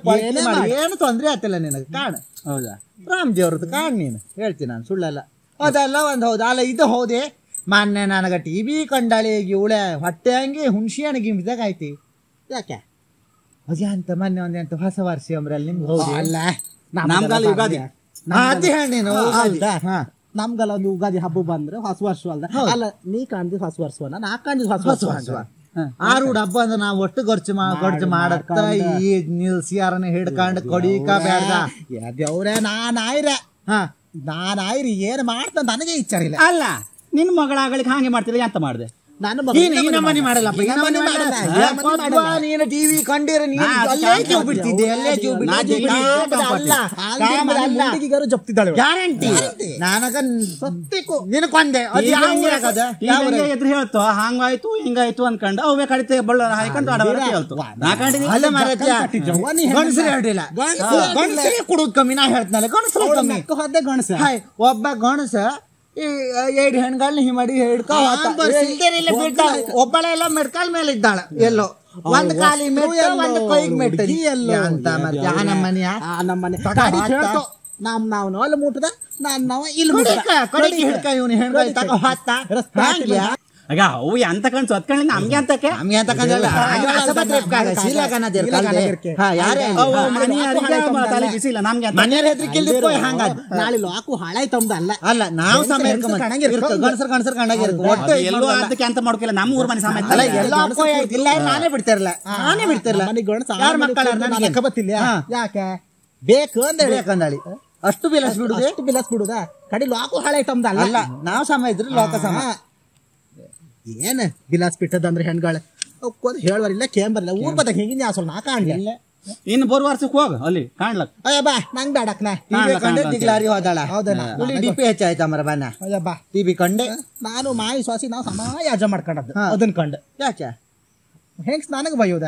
ಏನು ತೊಂದ್ರೆ ಆತಿಲ್ಲ ನಿನಗೆ. ಕಾಣ. ಹೌದಾ? ರಾಮ್ ದೇವ್ರದ್ದು ಕಾಣ್ ನೀನು. ಹೇಳ್ತೀನಿ ನಾನು ಸುಳ್ಳಲ್ಲ. ಅದೆಲ್ಲ ಒಂದು ಹೌದು. ಅಲ್ಲ ಇದು ಹೌದೇ? ಮೊನ್ನೆ ನನಗ ಟಿ ವಿ ಕಂಡಾಳಿ ಇವಳೆ ಹೊಟ್ಟೆ ಹಂಗೆ ಹುಣ್ಸೆ ಹಣ್ಣು ಗಿಂಬಿದಾಗ ಆಯ್ತಿ. ಯಾಕೆ? ಅದೇ ಅಂತ ಮೊನ್ನೆ ಒಂದ್ ಎಂತ ಹೊಸ ವರ್ಷ ಅಂಬ್ರಲ್ಲಿ ನಿಮ್ಗೆ ಹೌದು. ಅಲ್ಲ. ನಮ್ಗಲ್ಲ ಯುಗಾದಿ ಅದೇ ಹೇಳಿ ನೀನು ಹೌದಾ? ಹಾ. ನಮ್ಗಲ್ಲ ಒಂದು ಉಗಾದಿ ಹಬ್ಬ ಬಂದ್ರೆ ಹೊಸ ವರ್ಷ ಅಲ್ದ. ಅಲ್ಲ ನೀ ಕಾಣ್ದಿ ಹೊಸ ವರ್ಷವನ್ನ ನಾ ಕಾಣ್ದಿ ಹೊಸ ವರ್ಷ. ವರ್ಷ ಆರು ಹಬ್ಬ ಅಂದ್ರೆ ನಾವು ಒಟ್ಟು ಖರ್ಚು ಮಾ ಖರ್ಚು ಮಾಡತ್ತ ಈ ನಿಲ್ಸಿ ಯಾರನ್ನ ಹಿಡ್ಕೊಂಡು ಕೊಡಿಕ ಬೇಡ ದೇವ್ರೆ. ನಾನ್ ಆಯ್ರೆ ಹಾ. ನಾನ್ ಆಯ್ರಿ ಏನ್ ಮಾಡ್ತ ನನಗೆ ಇಚ್ಛಾ ಇಲ್ಲ ಅಲ್ಲ ನಿನ್ ಮಗಳಾಗಳಿಗೆ ಹಾಗೆ ಮಾಡ್ತಿಲ್ಲ ಎಂತ ಮಾಡ್ದೆ? ನಾನು ಟಿವಿ ಕಂಡಿರ ನೀನು ಜಪ್ತಿದ್ದಾಳೆ. ಗ್ಯಾರಂಟಿ ನಾನಗ ನಿನ್ ಕೊಂದೆ? ಎದ್ರು ಹೇಳ್ತು? ಹಂಗಾಯ್ತು ಹಿಂಗಾಯ್ತು ಅನ್ಕೊಂಡು ಅವೇ ಕಡಿತೆ ಬಳ್ಳಾರ ಹಾಯ್ಕೊಂಡು ಆಡಬಾರ ಹೇಳ್ತು. ನಾ ಕಂಡಿದ್ದೀನಿ ಅಲ್ಲ ಹೇಳಿಲ್ಲ ಕೊಡೋದು ಕಮ್ಮಿ. ನಾ ಹೇಳ್ತಾನೆ ಕಮ್ಮಿ. ಒಬ್ಬ ಗಣಸ ಎರಡು ಹೆಣ್ಗಳನ್ನ ಹಿಮಡಿ ಹಿಡ್ಕೊ ಒಬ್ಬಳೆ ಎಲ್ಲ ಮೆಡ್ಕಾಲ್ ಮೇಲೆ ಇದ್ದಾಳ ಎಲ್ಲೋ. ಒಂದ್ ಕಾಲಿ ಮೆಟ್ಟ ಒಂದ್ ಕೈಗ್ ಮೆಟ್ಟ ಎಲ್ಲೋ ಅಂತ ಮತ್ತೆ ಆ ನಮ್ಮನೆಯ? ಆ ನಮ್ಮನೆ. ಗಾಡಿ ಹೇಳ್ಕೊ. ನಮ್ ನಾವ್ ಅಲ್ಲಿ ಮುಟ್ಟದ ನಾನ್ ನಾವ ಇಲ್ಲಿ ಹಿಡ್ಕ ಇವನು ಹೆಣ್ಗಳು ತಗೋ ಹತ್ತ ಆಗ ಅವು ಎಂತ ಕಣ್ ಸತ್ಕೊಳ್ಳಿ ನಮ್ಗೆ ಅಂತಕ್ಕೆ ನಮ್ಗೆ ಅಂತ ಕಂದಲ್ಲ ಆಸ್ಪತ್ರೆ ಶೀಲಾಗನ ಹಾ ಯಾರೇ ಅವು ಮನೆ ಅಡಿಗೆ ಮ- ತಲೆ ಬಿಸಿ ಇಲ್ಲ. ನಮ್ಗೆ ಅಂತ ಮನೆಯವ್ರ ಹೆದ್ರಿಕೆ ಹಂಗ. ನಾಳೆ ಲಾಕು ಹಾಳಾಯ್ತಂದ ಅಲ್ಲ ಅಲ್ಲ ನಾವು ಸಮಯ. ಗಣಸರ್ ಗಣಸರ್ ಕಂಡಾಗ ಒಟ್ಟು ಎಲ್ಲೋ ಅದಕ್ಕೆ ಅಂತ ಮಾಡ್ಕಿಲ್ಲ ನಮ್ಮ ಊರ್ ಮನೆ ಸಮಯ ಅಲ್ಲ ಎಲ್ಲೋ ಇಲ್ಲ ನಾನೇ ಬಿಡ್ತಿರಲ್ಲ ನಾನೇ ಬಿಡ್ತಿರಲ್ಲ ಮನೆ ಗಣಸ ಯಾರ ಮಕ್ಕಳ ನನಗೆ ಬತ್ತಿಲ್ಲ ಹಾ. ಯಾಕೆ? ಬೇಕು ಅಂತ ಹೇಳಿ ಅಷ್ಟು ಬಿಲಸ್ ಬಿಡುದು? ಅಷ್ಟು ಬಿಲಸ್ ಬಿಡುದ? ಕಡಿ ಲಾಕು ಹಾಳಾಯ್ತಂದ ತಮ್ದಲ್ಲ? ಅಲ್ಲ ನಾವು ಸಮ ಇದ್ರೆ ಲೋಕ ಸಮ. ಏನ್ ಬಿಲಾಸ್ ಬಿಟ್ಟದಂದ್ರೆ ಹೆಣ್ಗಳು? ಒಕ್ಕೋದ್ ಹೇಳುವರಿಲ್ಲ ಕೇಂಬರ್ಲ್ಲ ಊರ್ ಬದಾಗ ಹಿಂಗಿನ ಯಾಸಲ್ ನಾ ಕಾಣ್ಲಿಲ್ಲ ಇನ್ನು ಬರುವ ವರ್ಷಕ್ಕೆ ಹೋಗ ಅಲ್ಲಿ ಕಾಣ್ಲಕ್. ಅಯ್ಯ ಬಾ ನಂಗ್ ಬೇಡಕ್ನ ಟಿವಿ ಕಂಡೆ ದಿಗ್ಲಾರಿ ಹೋದಾಳ. ಹೌದನ ಹುಲಿ ಡಿಪಿ ಹೆಚ್ಚಾಯ್ತ ಮರ ಬನ್ನ ಅಯ್ಯ ಬಾ. ಟಿವಿ ಕಂಡೆ. ನಾನು ಮಾಯಿ ಸ್ವಾಸಿ ನಾವು ಸಮ ಯಾಜ ಮಾಡ್ಕೊಂಡದ್ದು. ಹಾ. ಅದನ್ ಕಂಡು. ಯಾಕೆ? ಹೆಂಗ್ಸ್ ನನಗೆ ಬೈಯೋದ?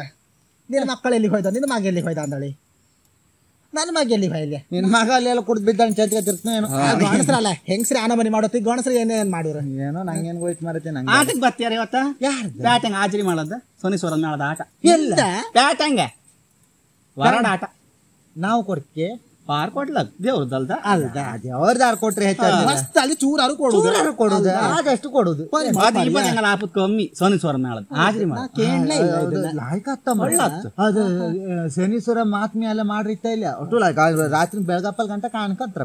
ನಿನ್ನ ಮಕ್ಕಳು ಎಲ್ಲಿ ಹೋಯ್ದ? ನಿನ್ನ ಮಗ ಎಲ್ಲಿ ಹೋಯ್ದ ಅಂದಳಿ? ನನ್ನ ಮಗ ಎಲ್ಲಿ ಹೋಯ್ಲಿ ನಿನ್ ಮಗ ಅಲ್ಲೆಲ್ಲ ಕುಡ್ದು ಬಿದ್ದ ಚಂದ್ಕ ತಿರ್ತಾನೇನು ಗಣಸ್ರಲ್ಲ ಹೆಂಗ್ಸ್ರಿ ಆನ ಮನಿ ಮಾಡೋತಿ ಏನೇ ಏನೇನ್ ಮಾಡಿರ ಏನೋ ನಂಗೇನ್ ಹೋಯ್ತು ಮರತೆ ನಂಗೆ. ಆಟಕ್ಕೆ ಬರ್ತೀಯಾರ ಇವತ್ತ? ಬ್ಯಾಟಂಗ್ ಹಾಜರಿ ಮಾಡದ ಸೋನೇಶ್ವರ ಮಾಡದ ಆಟ. ಎಲ್ಲ ಬ್ಯಾಟಂಗ. ವರಡ ಆಟ. ನಾವು ಕೊಡ್ಕೆ ಪಾರ್ ಕೊಡ್ಲಕ್ ದೇವ್ರದಲ್ದ ಅಲ್ದ ದೇವ್ರದಾರ್ ಕೊಟ್ರೆ ಮಸ್ತ್ ಅಲ್ಲಿ ಚೂರಾರು ಕೊಡುದು. ಕೊಡುದು ಆದಷ್ಟು ಕೊಡುದು. ಇಪ್ಪತ್ತಂಗಲ ಆಪತ್ ಕಮ್ಮಿ ಸೋನೇಶ್ವರ ಮಾತ್ ಮರ್ರೆ. ಅದು ಆ, ಶನೀಶ್ವರ ಮಾತ್ಮಿ ಎಲ್ಲ ಮಾಡಿರ್ತಾ ಇಲ್ಲ. ಒಟ್ಟು ಲಾಯ್ಕ ರಾತ್ರಿ ಬೆಳಗಪ್ಪಲ್ ಗಂಟ ಕಾಣ್ಕತ್ರ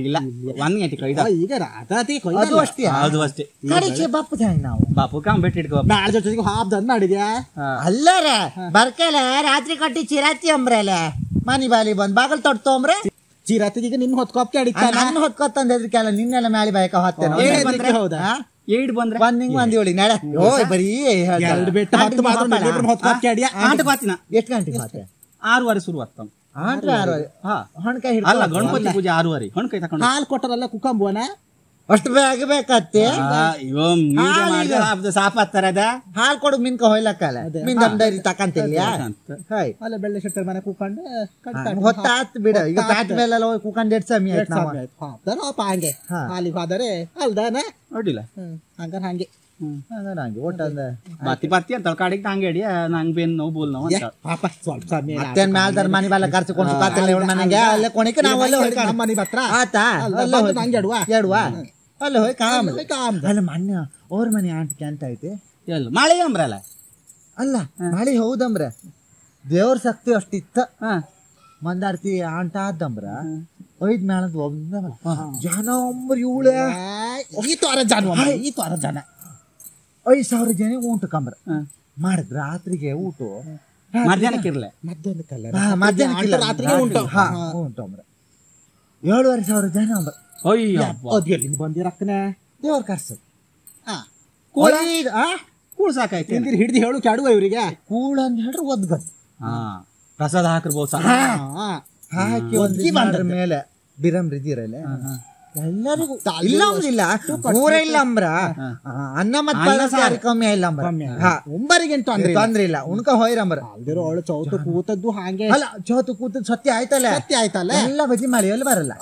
ಇಲ್ಲ ಒಂದ್ ಗಂಟೆ ಕೈದ ಈಗ ರಾತ್ರಿ ಅದು ಅಷ್ಟೇ. ಅದು ಅಷ್ಟೇ. ಕಡಿಕೆ ಬಾಪು ನಾವು. ಬಾಪು ಕಾಮ್ ಬಿಟ್ಟು ಇಟ್ಕೋ ನಾಳೆ ಜೊತೆಗೆ ಹಾಬ್ದಂದ್ ಮಾಡಿದ್ಯಾ? ಅಲ್ಲರ ಬರ್ಕಲೆ ರಾತ್ರಿ ಕಟ್ಟಿ ಚಿರಾತಿ ಅಂಬ್ರಲ್ಲ ಮನಿ ಬಾಲಿ ಬಂದ್ ಬಾಗಲ್ ತೊಡ್ತೋಮ್ರೆ ಚೀರಾತಿಗೆ ಈಗ ನಿನ್ ಹೊತ್ಕೊಪ್ಕೆ ಅಡಿತ ನನ್ನ ಹೊತ್ಕೊತ್ತಂದ ಹೆದ್ರಿಕೆಲ್ಲ ನಿನ್ನೆಲ್ಲ ಮ್ಯಾಲಿ ಬಾಯಕ ಹೊತ್ತೇನೆ ಹೌದಾ? ಏಡ್ ಬಂದ್ರೆ? ಒಂದ್ ನಿಂಗ್ ಒಂದ್ ಏಳಿ. ನಡೆ. ಓಯ್ ಬರೀ. ಎರಡು ಬೆಟ್ಟ ಹತ್ತು ಮಾತ್ರ ನಲ್ಲಿಬ್ರು ಹೊತ್ಕೊಪ್ಕೆ ಅಡಿಯ ಆಟ ಬಾತಿನ ಎಷ್ಟು ಗಂಟೆ ಮಾತೆ ಆರೂವರೆ ಶುರು ಆಗ್ತಾವ ಆಂಟ್ರೆ ಆರು ಹಾ. ಹಣ್ಕಾಯಿ ಅಲ್ಲ ಗಣಪತಿ ಪೂಜೆ ಆರೂವರೆ. ಹೊಣ್ಕೈ ತಕೊಂಡು ಹಾಲ್ ಕೊಟ್ಟರಲ್ಲ ಕುಕ್ಕಂಬುವನ ಅಷ್ಟು ಬೇಗ ಬೇಕತ್ತೆ ಅಯ್ಯೋ ಮೀಡಿಯಾ ಮಾಡಿದ್ರೆ ಸಾಪ್ ಹತ್ತಾರದ ಹಾಲ್ ಕೊಡು ಮಿನ್ಕ ಹೊಯ್ಲಕ್ಕಲ್ಲ ಮಿನ್ ಹಾಯ್. ಅಲ್ಲ ಬೆಳ್ಳೆ ಶೆಟ್ಟರ್ ಮನೆ ಕೂಕೊಂಡು ಹೊತ್ತಾತ್ ಬಿಡ. ಈಗ ಪ್ಯಾಟ್ ಮೇಲೆಲ್ಲ ಹೋಗಿ ಕೂಕೊಂಡು ಸಮಯ ಆಯ್ತು ಹಂಗೆ. ಹಾಲಿಗೆ ಹೋದರೆ ಅಲ್ದಾನ ನೋಡಿಲ್ಲ. ಹ್ಮ್ ಹಂಗಾರ ಹಂಗೆ. ನಂಗೆ ಒಟ್ಟಂದ ಬತ್ತಿ ಬತ್ತಿ ಅಂತ ಕಾಡಿಗೆ ತಂಗಡಿ ನಂಗೆ ಬೆನ್ನು ನೋವು ಬೋಲ್ ನೋವು ಅಂತ. ಪಾಪ ಸ್ವಲ್ಪ ಸಮಯ ಮತ್ತೇನ್ ಮ್ಯಾಲ್ದಾರ ಮನಿ ಬಾಲ ಖರ್ಚು ಕೊಂಡು ಕಾತಿಲ್ಲ ಇವಳು ಮನೆಗೆ ಅಲ್ಲೇ ಕೊಣಿಕೆ ನಾವು ಅಲ್ಲೇ ಹೋಗಿ ನಮ್ಮ ಮನೆ ಹತ್ರ. ಆತಾ ಅಲ್ಲ, ಅಲ್ಲೇ ನಂಗೆ ಎಡುವ? ಎಡುವಾ? ಅಲ್ಲೇ ಹೋಯ್ ಕಾಮ್ ಅಲ್ಲೇ ಕಾಮ್. ಅಲ್ಲ ಮೊನ್ನೆ ಅವ್ರ ಮನೆ ಆಂಟಿಗೆ ಅಂತ ಐತೆ. ಎಲ್ಲ ಮಳೆ ಅಂಬ್ರಲ್ಲ? ಅಲ್ಲ ಮಳೆ ಹೌದಂಬ್ರ ದೇವ್ರ ಶಕ್ತಿ ಅಷ್ಟಿತ್ತ. ಹಾ. ಮಂದಾರ್ತಿ ಆಂಟ ಆದಂಬ್ರ ಐದ್ ಮೇಳದ ಒಬ್ಬ ಜನ ಒಂಬ್ರ ಇವಳ. ಈ ತ್ವರ ಜನ ಈ ತ್ವರ ಜನ. ಐದ್ ಸಾವಿರ ಜನ ಊಟ ಕಂಬ್ರ ಮಾಡಿದ್ ರಾತ್ರಿಗೆ ಊಟ. ಮಧ್ಯಾಹ್ನಕ್ಕೆ ಇರ್ಲೆ? ಮಧ್ಯಾಹ್ನಕ್ಕಲ್ಲ ಹಾ, ಮಧ್ಯಾಹ್ನಕ್ಕಿಲ್ಲ. ರಾತ್ರಿಗೆ ಉಂಟು ಹಾ. ಉಂಟು ಅಂಬ್ರ. ಏಳುವರೆ ಸಾವಿರ ಜನ ಅಯ್ಯೋ ಬಂದಿ ಬಂದಿರಕ್ಕನೆ ದೇವ್ರ ಕರ್ಸ. ಹಾ ಕೂಳ್? ಸಾಕಾಯ್ತು. ಹಿಂದಿರ್ ಹಿಡ್ದು ಹೇಳು ಕೆಡುವ ಇವರಿಗೆ. ಕೂಳ ಅಂತ ಹೇಳ್ರಿ ಒದ್ಗದ್. ಪ್ರಸಾದ ಹಾಕಿರ್ಬೋದು ಹಾಕಿ ಮೇಲೆ ಬಂದ್ರ ಮೇಲೆ ಬಿರಂಬ್ರಿದಿರಲ್ಲ ಎಲ್ಲರಿಗೂ ಇಲ್ಲ ಇಲ್ಲ. ಅಂಬ್ರ. ಅನ್ನ ಪದಾರ್ಥ ಕಮ್ಮಿ ಇಲ್ಲ ಅಂಬ್ರ. ಒಂಬರಿಗೆಂಟು ಅಂದ್ರೆ ತೊಂದ್ರೆ ಇಲ್ಲ. ಉಣ್ಕ ಹೋಯ್ರಂಬ್ರ ಅಲ್ದಿರೋ ಅವಳು ಚೌತು ಕೂತದ್ದು ಹಾಗೆ. ಅಲ್ಲ ಚೋತು ಕೂತದ್ದು ಸತ್ಯ ಆಯ್ತಲ್ಲ? ಸತ್ಯ ಆಯ್ತಲ್ಲ? ಎಲ್ಲ ಬಜಿ ಮಳೆಯಲ್ಲಿ ಬರಲ್ಲ.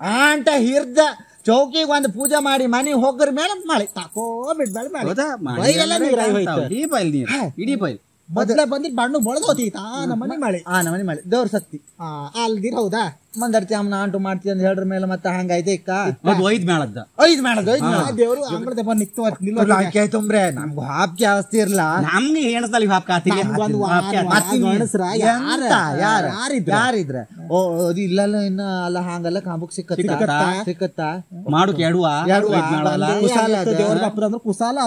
ಆಂಟ ಹಿರ್ದ ಚೌಕಿಗೆ ಒಂದ್ ಪೂಜೆ ಮಾಡಿ ಮನೆ ಹೋಗ್ರ ಮೇಲೆ ಮಾಡಿ. ತಾಕೋ ಬಿಡ್ಬೇಡ ಮಾಡಿ. ಹೋಯ್ತು. ಇಡೀ ಪೈಲ್ ನೀರು. ಇಡೀ ಬೈಲ್ ಮೊದ್ಲೇ ಬಂದಿದ್ ಬಣ್ಣ ಬಳದೋತೀತ ಆ ನಮ್ಮ ಮನೆ ಮಳೆ. ಆ ನಮ್ಮನೆ ಮಳೆ. ದೇವ್ರ ಸತ್ತಿ. ಆ, ಅಲ್ದಿರ ಹೌದಾ? ಮಂದರ್ತಿ ಅಮ್ಮನ ಆಂಟು ಮಾಡ್ತಿ ಅಂತ ಹೇಳ್ರ ಮೇಲೆ ಮತ್ತೆ ಹಂಗೈತೆ ಇಕ್ಕ? ಅದು ಐದ್ ಮೇಳದ್ದ. ಐದ್ ಮೇಳದ ಐದ್ ಮೇಳ ದೇವ್ರು ಅಂಗಳದ ಬಂದ್ ನಿಕ್ತು ಅಂತ ನಿಲ್ಲ ಹಾಕಿ ಆಯ್ತಂಬ್ರೆ ನಮ್ಗೆ ಹಾಪ್ಗೆ ಅವಸ್ಥೆ ಇರ್ಲ? ನಮ್ಗೆ ಹೆಣಸಲ್ಲಿ ಹಾಪ್ ವಾರ ಗಣಸ್ರ ಯಾರ ಯಾರ? ಯಾರಿದ್ರ ಯಾರಿದ್ರ? ಓ ಅದು ಇಲ್ಲಲ್ಲ ಇನ್ನ ಅಲ್ಲ ಹಂಗಲ್ಲ ಕಾಂಬುಕ್ ಸಿಕ್ಕತ್ತ? ಸಿಕ್ಕತ್ತ? ಸಿಕ್ಕತ್ತಾ? ಮಾಡುಕ್ ಎಡುವ? ಎಡುವ, ಒಯ್ದ್ ಮೇಳಲ್ಲ ಕುಶಾಲ ದೇವ್ರ ಅಂದ್ರೆ ಕುಸಾಲ.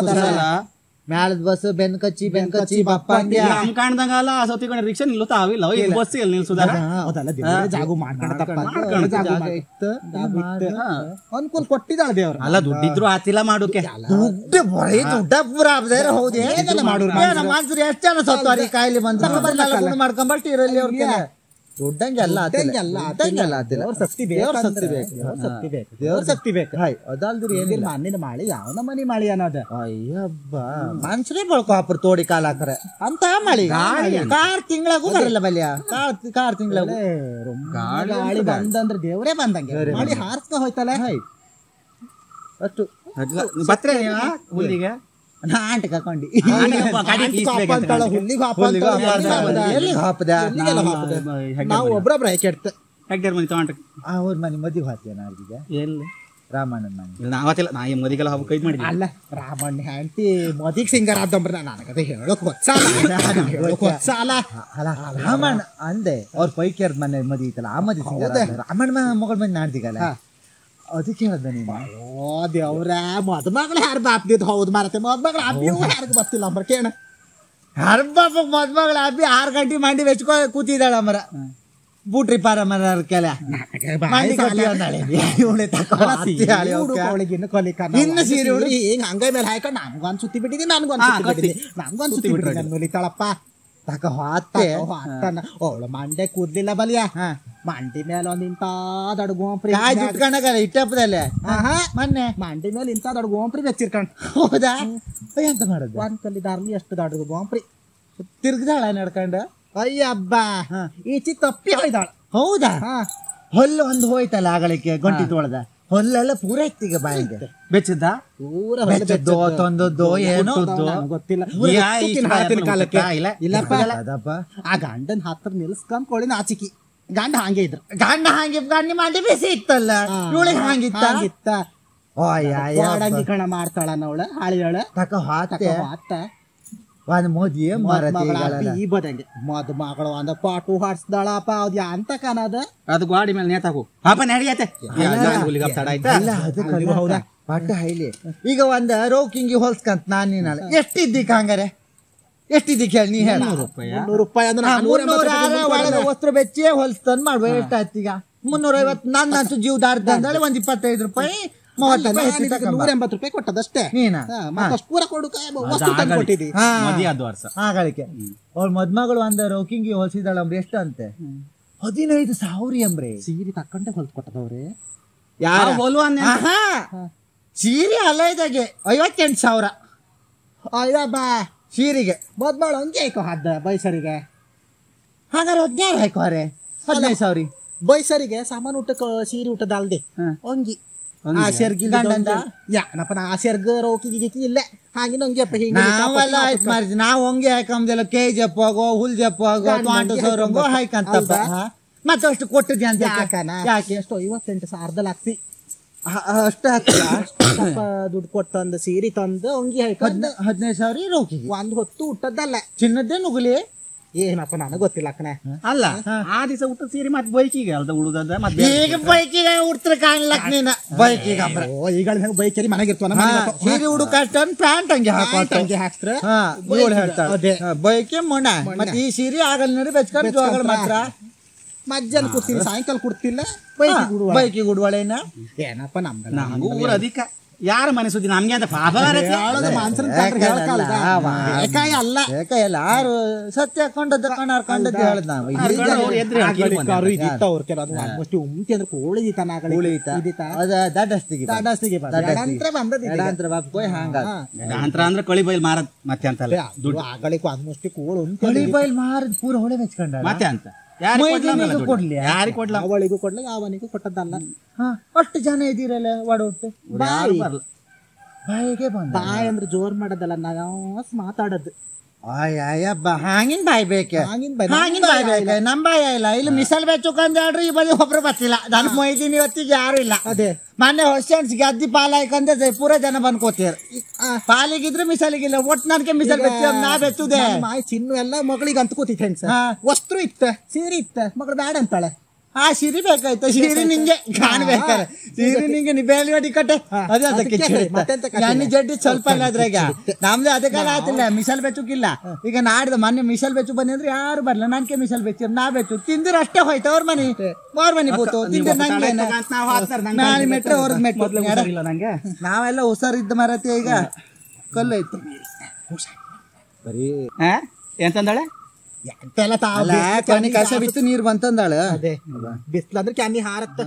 ಮ್ಯಾಲದ ಬಸ್ ಬೆನ್ಕಚ್ಚಿ ಕಚ್ಚಿ ಬೆನ್ ಕಚ್ಚಿ ಬಪ್ಪ ಅಂದ್ಯ ನಮ್ ಕಾಣ್ದಂಗಲ್ಲ ಸೌತಿಕೊಂಡ ರಿಕ್ಷಾ ನಿಲ್ಲುತ್ತಾ ಅವಿಲ್ಲ ಇದು ಬಸ್ ಎಲ್ಲಿ ನಿಲ್ಸುದಾರ ಹೌದಲ್ಲ ದೇವ್ರ ಜಾಗು ಮಾಡ್ಕೊಂಡ ತಪ್ಪ. ಮಾಡ್ಕೊಂಡು ಜಾಗು ಜಾಗ. ಮಾಡ್- ಇತ್ತು ಜಾಗು ಇತ್ತು. ಅನುಕೂಲ ಕೊಟ್ಟಿದ್ದಾಳ ದೇವ್ರ. ಅಲ್ಲ ದುಡ್ಡಿದ್ರು ಆತಿಲ್ಲ ಮಾಡೋಕೆ. ದುಡ್ಡು ಬರೀ ದುಡ್ಡ ಪೂರ ಹೌದೇ. ಏನೆಲ್ಲ ಮಾಡೋರು ಮನ್ಸರು ಎಷ್ಟ್ ಜನ ಸತ್ತವ್ರಿ ಕಾಯಿಲೆ ಬಂದ ಮಾಡ್ಕೊಂಬರ್ತಿ ಇರಲ್ಲಿ ಅವ್ರಿಗೆ ದುಡ್ಡಂಗೆಲ್ಲ ದುಡ್ಡಂಗೆಲ್ಲ ದುಡ್ಡಂಗೆಲ್ಲ ಆತಿಲ್ಲ ದೇವ್ರ ಶಕ್ತಿ ಬೇಕು ದೇವ್ರ ಶಕ್ತಿ. ಬೇಕು. ದೇವ್ರ ಶಕ್ತಿ ಬೇಕು. ದೇವ್ರ ಶಕ್ತಿ ಬೇಕು. ಹಾಯ್ ಅದಲ್ದಿರಿ ಏನಿಲ್ಲ. ಮಣ್ಣಿನ ಮಾಳಿ ಯಾವ ಮನಿ ಮಾಳಿ ಅನ್ನೋದ. ಅಯ್ಯಬ್ಬ. ಮನ್ಸರೇ ಬಳ್ಕೊ ಹಾಪರ್ ತೋಡಿ ಕಾಲ ಹಾಕರೆ ಅಂತ ಮಳಿ. ಕಾರ್ ತಿಂಗಳಾಗೂ ಬರಲ್ಲ ಬಲ್ಯ. ಕಾರ್ ಕಾರ್ ತಿಂಗಳಾಗೂ. ಗಾಳಿ ಬಂದಂದ್ರೆ ದೇವ್ರೇ ಬಂದಂಗೆ. ಮಾಳಿ ಹಾರಿಸ್ಕೊ ಹೋಯ್ತಲ್ಲ ಹಾಯ್. ಅಷ್ಟು. ಬತ್ರೆ ಹುಲ್ಲಿಗೆ ನಾಂಟ್ ಕರ್ಕೊಂಡಿ. ಹುಲ್ಲಿಗೆ ಹಾಪದ? ನಾವು ಒಬ್ರೊಬ್ರ ಕೆಡ್ತ ಹೆಗ್ಡೇರ್ ಮನೆ ತಗೊಂಡ್ರೆ ಅವ್ರ ಮನೆ ಮದುವೆ ಹಾಕ್ತೀಯ ನಾಡ್ದಿಗೆ ಎಲ್ಲಿ? ರಾಮಣ್ಣನ ಮನೆ. ನಾವತ್ತಿಲ್ಲ ನಾ ಈ ಮದಿಗೆಲ್ಲ ಮಾಡಿದ್ವಿ ಅಲ್ಲ ರಾಮಣ್ಣ ಹೆಂಡತಿ ಮದಿಗ್ ಸಿಂಗರ್ ಆದಂಬ್ರ ಹೇಳಕ್ ರಾಮಣ್ಣ ಅಂದೆ ಅವ್ರ ಪೈಕಿಯರ್ ಮನೆ ಮದಿ ಇತ್ತಲ್ಲ ಆ ಮದಿ ರಾಮಣ್ಣ ಮಗಳ ಮನೆ ನಾಡ್ದಿಗಲ್ಲ? ಅದಕ್ಕೆ ಹೇಳ್ದೆ ನೀನು. ಓ ದೇವ್ರ ಮದ್ಮಗಳು ಯಾರು ಬಾಪ್ದಿದ್ದು ಹೌದು ಮಾರತ್ತೆ ಮದ್ಮಗಳು ಅಬ್ಬಿಯೂ ಯಾರಿಗೂ ಬರ್ತಿಲ್ಲ ಅಂಬ್ರ ಕೇಳ. ಹರ್ಬಪ್ಪ ಮದ್ಮಗಳ ಅಬ್ಬಿ ಆರು ಗಂಟೆ ಮಂಡಿ ಬೆಚ್ಕೊ ಕೂತಿದ್ದಾಳ ಅಮರ ಬೂಟ್ರಿ ಪಾರ ಮರ ಕೆಲ. ಹತ್ತಿ ಇನ್ನು ಸೀರೆ ಹುಡುಗಿ ಹಿಂಗ ಹಂಗ ಮೇಲೆ ಹಾಕೊಂಡು ನನ್ಗೊಂದ್ ಸುತ್ತಿ ಬಿಟ್ಟಿದ್ದೀನಿ ನನ್ಗೊಂದ್ ಸುತ್ತಿ ಬಿಟ್ಟಿದಿ ನನ್ಗೊಂದ್ ಸುತ್ತಿ ಬಿಟ್ಟಿದ್ದೀನಿ. ನನ್ ನುಲಿತಾಳಪ್ಪ ತಕ ಹಾತೆ ಅವಳು ಮಂಡೆ ಕೂದ್ಲಿಲ್ಲ ಬಲಿಯ. ಮಂಡಿ ಮೇಲೆ ಒಂದ್ ಇಂತ ದೊಡ್ಡ ಗೋಂಪ್ರಿ ಜುಟ್ಕೊಂಡಾಗಲ್ಲ ಇಟ್ಟಪ್ಪದಲ್ಲೇ ಮೊನ್ನೆ ಮಂಡಿ ಮೇಲೆ ಇಂತ ದೊಡ್ಡ ಗೋಂಪ್ರಿ ಬೆಚ್ಚಿರ್ಕೊಂಡ್ ಹೌದಾ ಎಂತ ಮಾಡುದು ಒಂದ್ ಕಲ್ಲಿದಾರ್ಲಿ ಎಷ್ಟು ದೊಡ್ಡ ಗೋಂಪ್ರಿ ತಿರ್ಗದಾಳ ನಡ್ಕೊಂಡು ಅಯ್ಯಬ್ಬ ಈಚಿ ತಪ್ಪಿ ಹೋಯ್ದಾಳ ಹೌದಾ ಹಾ ಹೊಲ್ಲು ಒಂದು ಹೋಯ್ತಲ್ಲ ಆಗಳಿಕೆ ಗಂಟಿ ತೋಳದ ಹೊಲ್ಲೆಲ್ಲ ಪೂರ ಇತ್ತೀಗ ಬಾಯಿಗೆ ಬೆಚ್ಚದ ಪೂರ ಬೆಚ್ಚದ್ದೋ ತೊಂದದ್ದೋ ಏನೋ ಗೊತ್ತಿಲ್ಲ ಕಾಲಕ್ಕೆ? ಇಲ್ಲ. ಆ ಗಂಡನ್ ಹತ್ರ ನಿಲ್ಸ್ಕೊಂಡ್ ಕೊಳಿನ ನಾಚಿಕಿ ಗಂಡ ಹಂಗೆ ಇದ್ರು. ಗಂಡ ಹಾಂಗೆ ಗಂಡಿ ಮಾಡಿ ಬಿಸಿ ಇತ್ತಲ್ಲ. ಇವಳಿಗೆ ಹಾಂಗಿತ್ತ? ಹಂಗಿತ್ತ. ಕಣ ಮಾಡ್ತಾಳ ನವಳ ಹಾಳಿಯಳ ತಕ ಹಾತೆ. ಹಾತ. ಒಂದ್ ಮೋದಿ ಈ ಬದಂಗೆ ಮದ್ ಮಗಳು ಒಂದ ಪಾಟು ಹಾಡ್ಸ್ದಾಳಪ್ಪ ಅದ್ ಅಂತ ಕನದ ಅದು ಗಾಡಿ ಮೇಲೆ ನೇತಾಕು. ಅಪ್ಪ ನಡಿಯತ್ತೆ. ಹೌದಾ? ಪಟ್ಟ ಹೈಲಿ. ಈಗ ಒಂದ್ ರೋಕಿಂಗಿ ಹೊಲ್ಸ್ಕಂತ ನಾನ್ ನೀನಲ್ಲ ಎಷ್ಟಿದ್ದಿಕ್ ಹಂಗಾರೆ ಎಷ್ಟಿದ್ದಿಕ್ ಹೇಳಿ ನೀ ಹೇಳ? ಮುನ್ನೂರು ರೂಪಾಯಿ. ಅಂದ್ರೆ. ವಸ್ತ್ರ ಬೆಚ್ಚಿ ಹೊಲ್ಸ್ತನ್ ಮಾಡುವ ಎಷ್ಟಾಯ್ತು ಈಗ. ಮುನ್ನೂರ ಐವತ್ತು ನನ್ನ ಅಂತೂ ಜೀವದಾರ್ದ ಅಂದ್ರೆ ಒಂದ್ ಇಪ್ಪತ್ತೈದು ರೂಪಾಯಿ ರೂಪಾಯಿ ನಾನು ನೂರ ಎಂಬತ್ತು ಕೊಟ್ಟದಷ್ಟೇ ನೀನ? ಪೂರ ಕೊಟ್ಟಿದ್ದಿ. ಅವ್ಳ ಮದ್ಮಗಳು ಅಂದ ರೋಕಿಂಗಿ ಹೊಲ್ಸಿದಾಳ ಅಂಬ್ರಿ ಎಷ್ಟು ಅಂತೆ? ಹದಿನೈದು ಸಾವಿರ ಅಂಬ್ರಿ. ಸೀರೆ ತಕ್ಕಂಡೆ ಹೊಲ್ದು ಕೊಟ್ಟದವ್ರೆ. ಯಾರ? ಸೀರೆ ಅಲ್ಲ ಇದಾಗೆ ಐವತ್ತೆಂಟು ಸಾವಿರ. ಅಯ್ಯ ಬಾ ಸೀರೆಗೆ ಮದ್ಮಾಳು ಹಂಗೆ ಆಯ್ಕೋ ಹದ್ದ ಬೈಸರಿಗೆ. ಹಾಗಾದ್ರೆ ಹದಿನಾರು ಹಾಕೋರೆ ಹದಿನೈದು ಸಾವಿರ. ಬೈಸರಿಗೆ ಸಾಮಾನು ಊಟಕ್ಕೆ ಸೀರೆ ಊಟದ ಅಲ್ದೆ ಒಂಗಿ. ಆ ಸೆರ್ಗಿ ಗಂಡಂದ? ಯಾನಪ್ಪ ನಾ ಸೆರ್ಗ ರೋಕಿ ಗಿಗಿ ಇಲ್ಲ. ಹಾಗೆ ನಂಗೆ ಅಪ್ಪ ಹಿಂಗೆ ನಾವೆಲ್ಲ ಆಯ್ತು ಮಾರ್ಜಿ. ನಾವು ಹಂಗೆ ಹಾಕಂದೆಲ್ಲ ಕೆ ಜಪ್ ಹೋಗೋ ಹುಲ್ ಜಪ್ಪ ಹೋಗೋ ಗಂಡ ಟೊಂಟು ಮಂಗೆ ಸಾವಿರ ಹೋಗೋ ಹಾಕಂತಪ್ಪ ಹೌದಾ? ಹಾ. ಮತ್ತೆ ಅಷ್ಟು ಕೊಟ್ಟಿದ್ದೆ ಅಂತ ಯಾಕೆ? ಎಷ್ಟು ಐವತ್ತೆಂಟು ಸಾವಿರದಲ್ಲಿ ಹಾಕ್ಸಿ. ಹ- ಅಷ್ಟು ಹಾಕ್ತೀರಾ? ಸ್ವಲ್ಪ ದುಡ್ಡು ಕೊಟ್ಟು ತಂದು ಸೀರೆ ತಂದು ಅಂಗಿ ಹಾಕೊಂಡು ಹದ್ನ- ಹದಿನೈದು ಸಾವಿರ ರೋಕಿಗೆ ಒಂದ್ ಹೊತ್ತು ಊಟದ್ದಲ್ಲ. ಚಿನ್ನದ್ದೇ ನುಗುಲಿ ಏನಪ್ಪ ನನಗೆ ಗೊತ್ತಿಲ್ಲ ಅಕ್ಕನೆ. ಅಲ್ಲ ಆ ದಿವಸ ಊಟ ಸೀರೆ ಮತ್ತೆ ಬೈಕಿಗೆ ಅಲ್ದ ಉಳುದದ ಮತ್ತೆ ಈಗ ಬೈಕಿಗೆ ಉಡ್ತ್ರ ಕಾಣ್ಲಕ್ ನೀನ? ಬೈಕಿಗೆ ಓ ಈಗ ಹೆಂಗ್ ಬೈಕ್ ಸರಿ ಮನೆಗೆ ಇರ್ತವ ಸೀರೆ ಉಡುಕ ಅಷ್ಟೊಂದು ಪ್ಯಾಂಟ್ ಹಂಗೆ ಹಾಕೋತ ಹಂಗೆ ಹಾಕ್ಸ್ರ ಹಾ ಇವಳು ಹೇಳ್ತಾಳೆ. ಬೈಕೆ ಮೊಣ. ಮತ್ತೆ ಈ ಸೀರೆ ಆಗಲ್ ನೋಡಿ ಬೆಚ್ಕೊಂಡು ಮಾತ್ರ. ಮಧ್ಯಾಹ್ನ ಕೊಡ್ತೀನಿ ಸಾಯಂಕಾಲ ಕೊಡ್ತಿಲ್ಲ ಬೈಕಿಗೆ ಉಡುವಳೇನ ಏನಪ್ಪ ನಮ್ಗೆ ನಮಗೂ ಊರ ಅಧಿಕ. ಯಾರ ಮನೆ ಸುದ್ದಿ ನಮ್ಗೆ ಅಂತ ಪಾಪ ಬರತ್ತೆ. ಹೇಳೋದು ಮಾನ್ಸನ್ ಕಂಡ್ರೆ ಹೇಳಕ್ಕಲ್ದ. ಅಲ್ಲ. ಯಾಕ ಎಲ್ಲಾರು ಸತ್ಯ ಹಾಕೊಂಡದ್ದು ಕಣ ಹರ್ಕೊಂಡದ್ದು ಹೇಳ್ದ ನಾವು. ಉಮ್ತಿ ಅಂದ್ರೆ ಕೋಳಿ ಇದಿತ್ತ? ನಾಗಳಿ ಉಳಿತ ದಡ್ಡಸ್ತಿಗೆ ದಾಡಾಸ್ತಿಗೆ ಎಡಂತ್ರ ಬಂದದ ಎಡಾಂತರ ಬಾಪ್ಕೋಯ್ ಹಂಗ ಗಾಂತ್ರ ಅಂದ್ರೆ ಕಳಿ ಬೈಲ್ ಮಾರದ್ ಮತ್ತೆ ಅಂತಲ್ಲ. ದುಡ್ಡು ಆಗಳಿಗೂ ಆಲ್ಮೋಸ್ಟ್ ಕೋಳು ಹೊಳಿ ಬೈಲ್ ಮಾರದ್ ಪೂರ ಹೊಳೆ ಬೆಚ್ಕೊಂಡ ಮತ್ತೆ ಅಂತ. ಯಾರಿಗೆ ಮೈದಿನಿಗೂ ಕೊಡ್ಲಿ ಯಾರಿಗೆ ಕೊಡ್ಲ? ಅವಳಿಗೂ ಕೊಡ್ಲಿ ಅವನಿಗೂ ಕೊಟ್ಟದ್ದಲ್ಲ. ಅಷ್ಟು ಜನ ಇದ್ದೀರಲ್ಲ ಒಡೊಟ್ಟು ಬಾಯಿ ಬಾಯಿಗೆ ಬಂದ. ಬಾಯ್ ಅಂದ್ರೆ ಜೋರ್ ಮಾಡೋದಲ್ಲ ನಾವು ಮಾತಾಡೋದು. ಹಾಂಗಿನ ಬಾಯಿ ಬೇಕೆ? ಹಾಂಗಿನ ಬಾಯ್, ಹಾಂಗಿನ್ ಬಾಯ್ ಬೇಕೆ? ನಮ್ ಬಾಯ ಇಲ್ಲ. ಇಲ್ಲಿ ಮಿಸಲ್ ಬೆಚ್ಚುಕಂದ್ ಹೇಳ್ರಿ ಈ ಬದಿ ಒಬ್ರು ಬರ್ತಿಲ್ಲ. ನನ್ ಮೊಯ್ದಿನಿ ಇವತ್ತಿಗೆ ಯಾರು ಇಲ್ಲ. ಅದೇ. ಮೊನ್ನೆ ಹೊಸೆಣ್ಸ್ ಗೆದ್ದಿ ಪಾಲಾಯ್ಕಂದ್ರೆ ಪೂರ ಜನ ಬಂದ್ಕೋತೀರ ಪಾಲಿಗಿದ್ರೆ ಮಿಸಲಿಗಿಲ್ಲ ಒಟ್ ನನ್ಗೆ ಮಿಸಲ್ ಬೆಚ್ಚ ನಾ ಬೆಚ್ಚುದೆ ಮಾಯ್ ಚಿನ್ನು ಎಲ್ಲ ಮಗಳಿಗೆ ಅಂತ ಕೂತಿತ್ತು ಹೆಂಗ್ ಹಾ. ವಸ್ತು ಇತ್ತ ಸೀರೆ ಇತ್ತ ಮಗಳು ಬ್ಯಾಡ ಅಂತಾಳೆ. ಆ ಸಿರಿ ಬೇಕಾಯ್ತು. ಸಿರಿ ನಿಂಗೆ. ಕಾಣ್ಬೇಕಾರೆ ಸಿರಿ ನಿಂಗೆ ನಿಬೇಲಿ ಹೊಡಿ ಕಟ್ಟೆ ಅದೇ ಅದಕ್ಕೆ ಎಣ್ಣೆ ಜಡ್ಡಿ ಸ್ವಲ್ಪ ಇಲ್ಲ ಅದ್ರಾಗ. ನಮ್ದು ಅದಕ್ಕೆಲ್ಲ ಆತಿಲ್ಲ ಮಿಸಲ್ ಬೆಚ್ಚುಕಿಲ್ಲ. ಈಗ ನಾಡ್ದು ಮೊನ್ನೆ ಮಿಸಲ್ ಬೆಚ್ಚು ಬಂದ್ರೆ ಯಾರು ಬರ್ಲ ನನ್ಗೆ ಮಿಸಲ್ ಬೆಚ್ಚು ನಾ ಬೆಚ್ಚು. ತಿಂದ್ರೆ ಅಷ್ಟೇ ಹೋಯ್ತು ಅವ್ರ ಮನೆ. ಅವ್ರ ಮನೆ ಬೂತು ತಿಂದ್ರೆ ನಂಗೆ ನಾಳೆ ಮೆಟ್ರೆ ಅವ್ರದ್ ಮೆಟ್ಲು ನಂಗೆ. ನಾವೆಲ್ಲ ಹುಷಾರಿದ್ದ ಮರತಿ ಈಗ. ಕಲ್ಲೈತು ಬರೀ ಹಾ ಎಂತಂದಾಳೆ ಎಂತೆಲ್ಲ ತಾವ್ ಕೊನೆ ಕಸ ಬಿತ್ತು ನೀರ್ ಬಂತಂದಾಳ. ಅದೇ. ಬಿಸ್ಲು ಅಂದ್ರೆ ಕ್ಯಾನಿ ಹಾರತ್ತ.